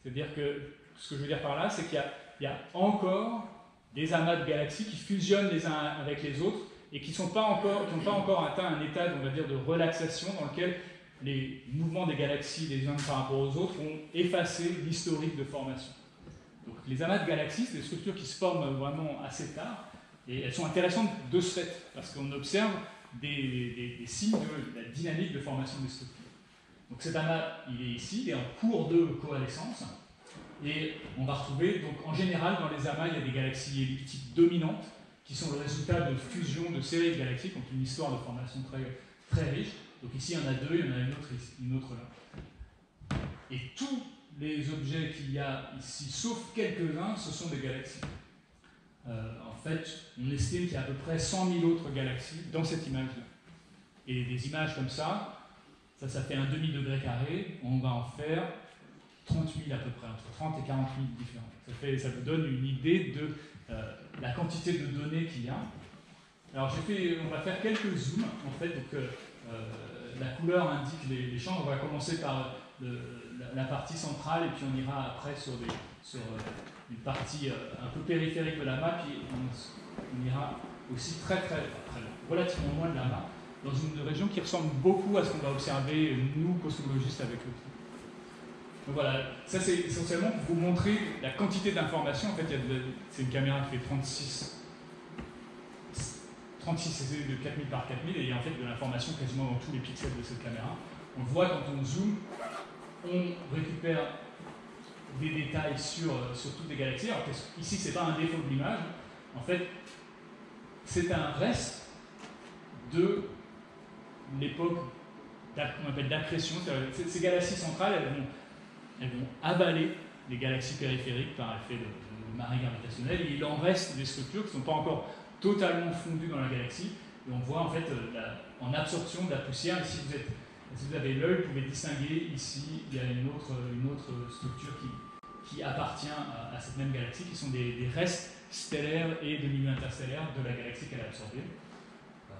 C'est-à-dire que ce que je veux dire par là, c'est qu'il y, a encore des amas de galaxies qui fusionnent les uns avec les autres et qui n'ont pas, encore, pas encore atteint un état on va dire, de relaxation dans lequel les mouvements des galaxies les uns par rapport aux autres ont effacé l'historique de formation. Donc les amas de galaxies, c'est des structures qui se forment vraiment assez tard et elles sont intéressantes de ce fait parce qu'on observe des, des, signes de la dynamique de formation des structures. Donc cet amas, il est ici, il est en cours de coalescence. Et on va retrouver, donc en général, dans les amas, il y a des galaxies elliptiques dominantes qui sont le résultat de fusion de séries de galaxies, qui ont une histoire de formation très, très riche. Donc ici, il y en a deux, il y en a une autre, là. Et tous les objets qu'il y a ici, sauf quelques-uns, ce sont des galaxies. Euh, en fait, on estime qu'il y a à peu près 100 000 autres galaxies dans cette image-là. Et des images comme ça, ça, ça fait un demi-degré carré, on va en faire 30 000 à peu près, entre 30 et 40 000 différents. Ça, fait, ça vous donne une idée de euh, la quantité de données qu'il y a. Alors fait, on va faire quelques zooms en fait. Donc, euh, la couleur indique les, champs. On va commencer par la, partie centrale et puis on ira après sur, sur une partie un peu périphérique de la map. Puis on, ira aussi très très, très, relativement loin de la map dans une région qui ressemble beaucoup à ce qu'on va observer nous cosmologistes avec le donc voilà, ça c'est essentiellement pour vous montrer la quantité d'informations. En fait, c'est une caméra qui fait 36, 36 cc de 4000 par 4000 et il y a en fait de l'information quasiment dans tous les pixels de cette caméra. On voit quand on zoome, on récupère des détails sur, sur toutes les galaxies. Alors ici, c'est pas un défaut de l'image. En fait, c'est un reste de l'époque qu'on appelle d'accrétion. Ces galaxies centrales, elles vont elles vont avaler les galaxies périphériques par effet de, marée gravitationnelle. Et il en reste des structures qui ne sont pas encore totalement fondues dans la galaxie. Et on voit en fait euh, en absorption de la poussière. Ici, vous êtes, si vous avez l'œil, vous pouvez distinguer ici, il y a une autre, une autre structure qui, qui appartient à, cette même galaxie, qui sont des, restes stellaires et de milieu interstellaire de la galaxie qu'elle a absorbée. Euh,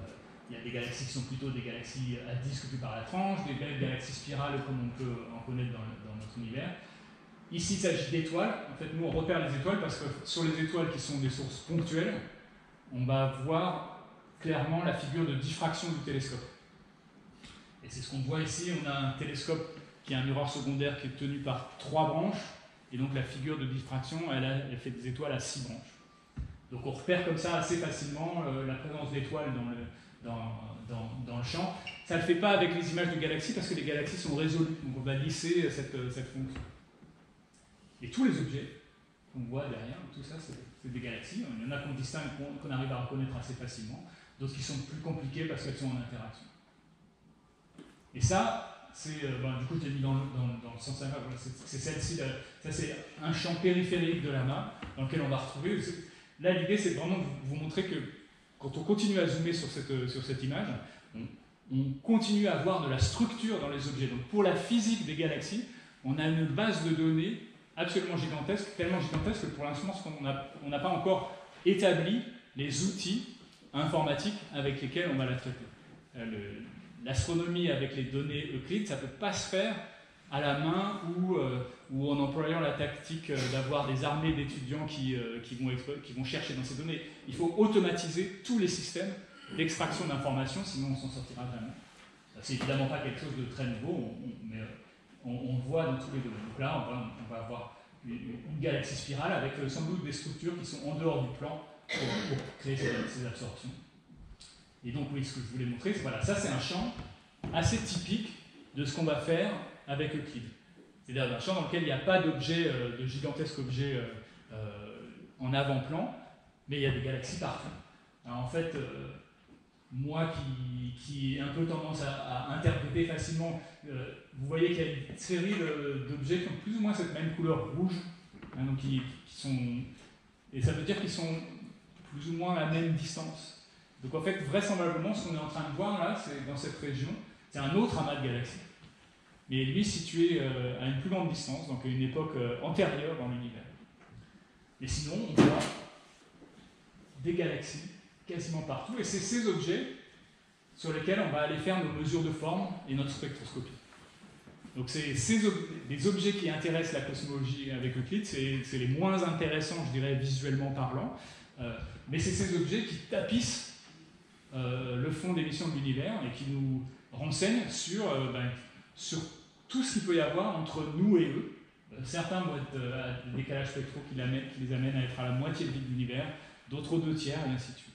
il y a des galaxies qui sont plutôt des galaxies à disque tues par la tranche, des galaxies spirales comme on peut en connaître dans, dans univers. Ici, il s'agit d'étoiles. En fait, nous, on repère les étoiles parce que sur les étoiles qui sont des sources ponctuelles, on va voir clairement la figure de diffraction du télescope. Et c'est ce qu'on voit ici. On a un télescope qui a un miroir secondaire qui est tenu par trois branches. Et donc, la figure de diffraction, elle, elle fait des étoiles à six branches. Donc, on repère comme ça assez facilement euh, la présence d'étoiles dans le, champ. Ça ne le fait pas avec les images de galaxies parce que les galaxies sont résolues. Donc on va lisser cette, cette fonction. Et tous les objets qu'on voit derrière, tout ça, c'est des galaxies. Il y en a qu'on distingue, qu'on arrive à reconnaître assez facilement. D'autres qui sont plus compliquées parce qu'elles sont en interaction. Et ça, c'est, euh, ben, du coup, tu mis dans, le sens inverse. Ça, c'est un champ périphérique de la main dans lequel on va retrouver. Là, l'idée, c'est vraiment de vous montrer que quand on continue à zoomer sur cette, sur cette image, on, continue à voir de la structure dans les objets. Donc pour la physique des galaxies, on a une base de données absolument gigantesque, tellement gigantesque que pour l'instant, on n'a pas encore établi les outils informatiques avec lesquels on va la traiter. Euh, l'astronomie avec les données Euclid, ça ne peut pas se faire à la main ou, euh, en employant la tactique euh, d'avoir des armées d'étudiants qui, qui, vont qui vont chercher dans ces données. Il faut automatiser tous les systèmes d'extraction d'informations, sinon on s'en sortira jamais. C'est évidemment pas quelque chose de très nouveau, mais on, voit dans tous les domaines. Donc là, on va, avoir une, galaxie spirale avec euh, sans doute des structures qui sont en dehors du plan pour, créer ces, absorptions. Et donc, oui, ce que je voulais montrer, c'est voilà, ça c'est un champ assez typique de ce qu'on va faire avec Euclide. C'est-à-dire un champ dans lequel il n'y a pas d'objet, euh, de gigantesques objets en avant-plan, mais il y a des galaxies partout. Alors en fait, moi qui, ai un peu tendance à, interpréter facilement, euh, vous voyez qu'il y a une série d'objets qui ont plus ou moins cette même couleur rouge, hein, donc qui, sont, et ça veut dire qu'ils sont plus ou moins à la même distance. Donc en fait, vraisemblablement, ce qu'on est en train de voir là, c'est dans cette région, c'est un autre amas de galaxies, mais lui situé euh, à une plus grande distance, donc à une époque euh, antérieure dans l'univers. Et sinon, on voit des galaxies quasiment partout, et c'est ces objets sur lesquels on va aller faire nos mesures de forme et notre spectroscopie. Donc c'est les objets qui intéressent la cosmologie avec Euclide, c'est les moins intéressants, je dirais, visuellement parlant, euh, mais c'est ces objets qui tapissent euh, le fond des missions de l'univers et qui nous renseignent sur, euh, ben, sur tout ce qu'il peut y avoir entre nous et eux. certains vont être à des décalages spectraux qui, qui, les amènent à être à la moitié de l'univers, d'autres aux deux tiers, et ainsi de suite.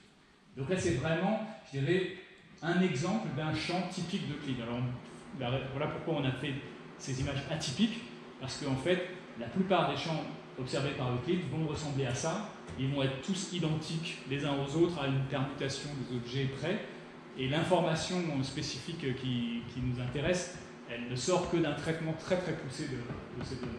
Donc là, c'est vraiment, je dirais, un exemple d'un champ typique d'Euclide. Alors voilà pourquoi on a fait ces images atypiques, parce qu'en fait, la plupart des champs observés par Euclide vont ressembler à ça. Ils vont être tous identiques les uns aux autres à une permutation des objets près. Et l'information spécifique qui, nous intéresse, elle ne sort que d'un traitement très très poussé de, ces données.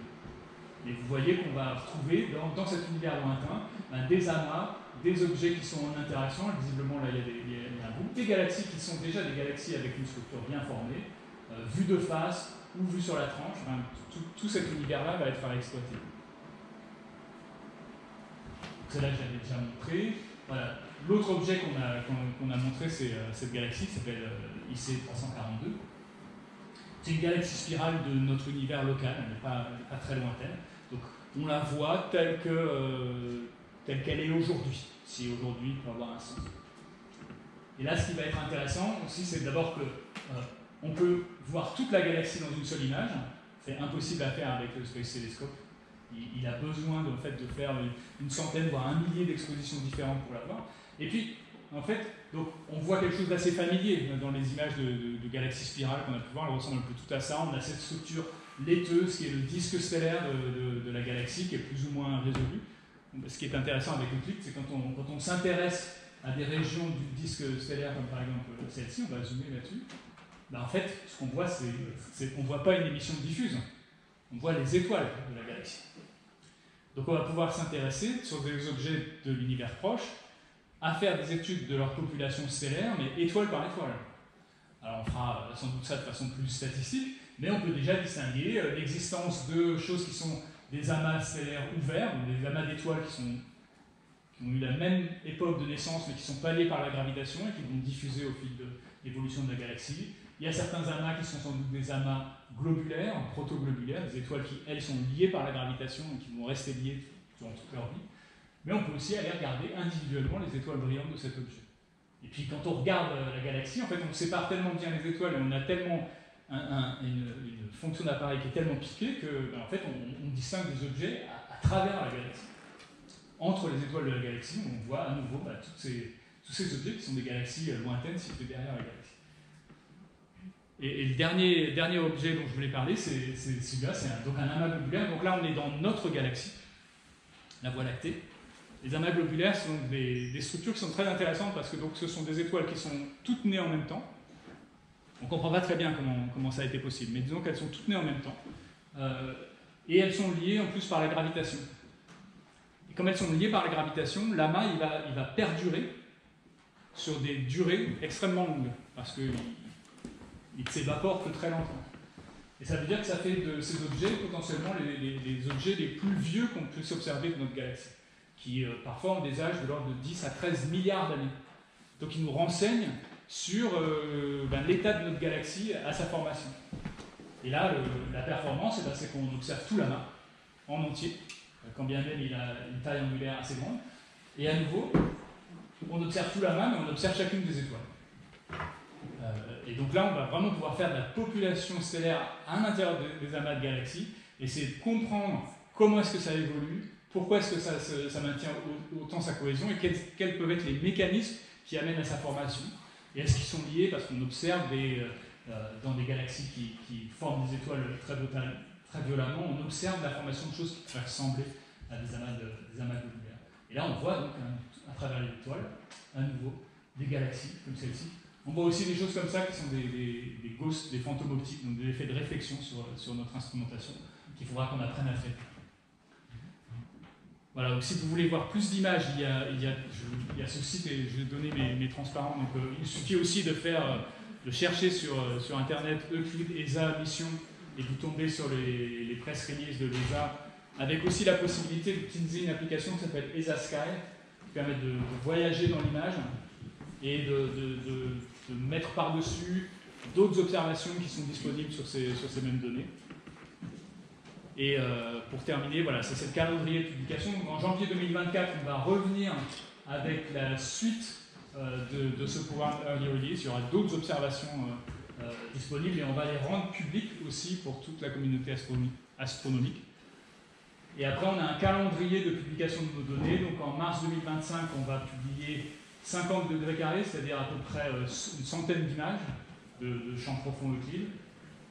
Et vous voyez qu'on va retrouver dans, cet univers lointain ben, des amas des objets qui sont en interaction, visiblement là il y, a des, un groupe, des galaxies qui sont déjà des galaxies avec une structure bien formée, euh, vue de face ou vue sur la tranche, tout, cet univers-là va être à exploiter. Celle-là je l'avais déjà montré. Voilà. L'autre objet qu'on a, montré, c'est euh, cette galaxie qui s'appelle euh, IC342. C'est une galaxie spirale de notre univers local, elle n'est pas, pas, très lointaine. Donc on la voit telle que telle qu'elle est aujourd'hui, si aujourd'hui peut avoir un sens. Et là, ce qui va être intéressant aussi, c'est d'abord que euh, on peut voir toute la galaxie dans une seule image. C'est impossible à faire avec le Space Telescope. Il, a besoin de, en fait, de faire une, centaine, voire un millier d'expositions différentes pour la voir. Et puis, en fait, donc, on voit quelque chose d'assez familier dans les images de, galaxies spirales qu'on a pu voir. Elle ressemble un peu tout à ça. On a cette structure laiteuse qui est le disque stellaire de, de la galaxie, qui est plus ou moins résolu ce qui est intéressant avec Euclide, c'est quand on, s'intéresse à des régions du disque stellaire, comme par exemple celle-ci, on va zoomer là-dessus, ben, en fait, ce qu'on voit, c'est qu'on ne voit pas une émission diffuse, on voit les étoiles de la galaxie. Donc on va pouvoir s'intéresser sur des objets de l'univers proche, à faire des études de leur population stellaire, mais étoile par étoile. Alors on fera sans doute ça de façon plus statistique, mais on peut déjà distinguer euh, l'existence de choses qui sont des amas stellaires ouverts, des amas d'étoiles qui, ont eu la même époque de naissance mais qui sont palliés par la gravitation et qui vont diffuser au fil de l'évolution de la galaxie. Il y a certains amas qui sont sans doute des amas globulaires, protoglobulaires, des étoiles qui, elles, sont liées par la gravitation et qui vont rester liées durant toute leur vie. Mais on peut aussi aller regarder individuellement les étoiles brillantes de cet objet. Et puis quand on regarde la galaxie, en fait, on sépare tellement bien les étoiles et on a tellement une, fonction d'appareil qui est tellement piquée que, ben, en fait, on, distingue des objets à, travers la galaxie. Entre les étoiles de la galaxie, on voit à nouveau ben, ces, tous ces objets qui sont des galaxies euh, lointaines situées derrière la galaxie. Et, le dernier, dernier objet dont je voulais parler, c'est celui-là, c'est donc un amas globulaire. Donc là, on est dans notre galaxie, la Voie lactée. Les amas globulaires sont des, des, structures qui sont très intéressantes parce que donc, ce sont des étoiles qui sont toutes nées en même temps, on ne comprend pas très bien comment, ça a été possible, mais disons qu'elles sont toutes nées en même temps. Euh, et elles sont liées en plus par la gravitation. Et comme elles sont liées par la gravitation, l'amas il va, il va perdurer sur des durées extrêmement longues, parce qu'il ne s'évapore que très lentement. Et ça veut dire que ça fait de ces objets potentiellement les, objets les plus vieux qu'on puisse observer de notre galaxie, qui euh, parfois ont des âges de l'ordre de 10 à 13 milliards d'années. Donc ils nous renseignent sur euh, ben, l'état de notre galaxie à sa formation. Et là, la performance, eh ben, c'est qu'on observe tout l'amas, en entier, quand bien même il a une taille angulaire assez grande. Et à nouveau, on observe tout l'amas, mais on observe chacune des étoiles. et donc là, on va vraiment pouvoir faire de la population stellaire à l'intérieur des amas de galaxies, c'est de comprendre comment est-ce que ça évolue, pourquoi est-ce que ça, maintient autant sa cohésion, et quels, peuvent être les mécanismes qui amènent à sa formation, et est-ce qu'ils sont liés, parce qu'on observe des, dans des galaxies qui, forment des étoiles très, violemment, on observe la formation de choses qui pourraient ressembler à des amas de, lumière. Et là, on voit donc à travers l'étoile, à nouveau, des galaxies comme celle-ci. On voit aussi des choses comme ça qui sont des ghosts, des fantômes optiques, donc des effets de réflexion sur, sur notre instrumentation qu'il faudra qu'on apprenne à traiter. Si vous voulez voir plus d'images, il, y a, il, y a, ce site et je vais donner mes, mes transparents. Donc, euh, il suffit aussi de faire, euh, de chercher sur, euh, sur internet Euclid ESA mission et vous tombez sur les, les press releases de l'ESA avec aussi la possibilité d'utiliser une application qui s'appelle ESA Sky qui permet de, de voyager dans l'image et de, de, de mettre par-dessus d'autres observations qui sont disponibles sur ces, sur ces mêmes données. Et euh, pour terminer, voilà, c'est le calendrier de publication. En janvier 2024, on va revenir avec la suite euh, de, ce programme Early Release. Il y aura d'autres observations euh, disponibles et on va les rendre publiques aussi pour toute la communauté astronomique. Et après, on a un calendrier de publication de nos données. Donc en mars 2025, on va publier 50 degrés carrés, c'est-à-dire à peu près une centaine d'images de, de champs profonds Euclide.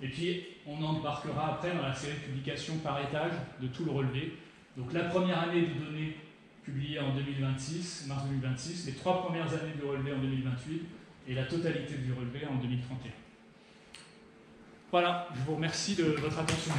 Et puis, on embarquera après dans la série de publications par étage de tout le relevé. Donc, la première année des données publiées en 2026, mars 2026, les trois premières années du relevé en 2028 et la totalité du relevé en 2031. Voilà, je vous remercie de votre attention.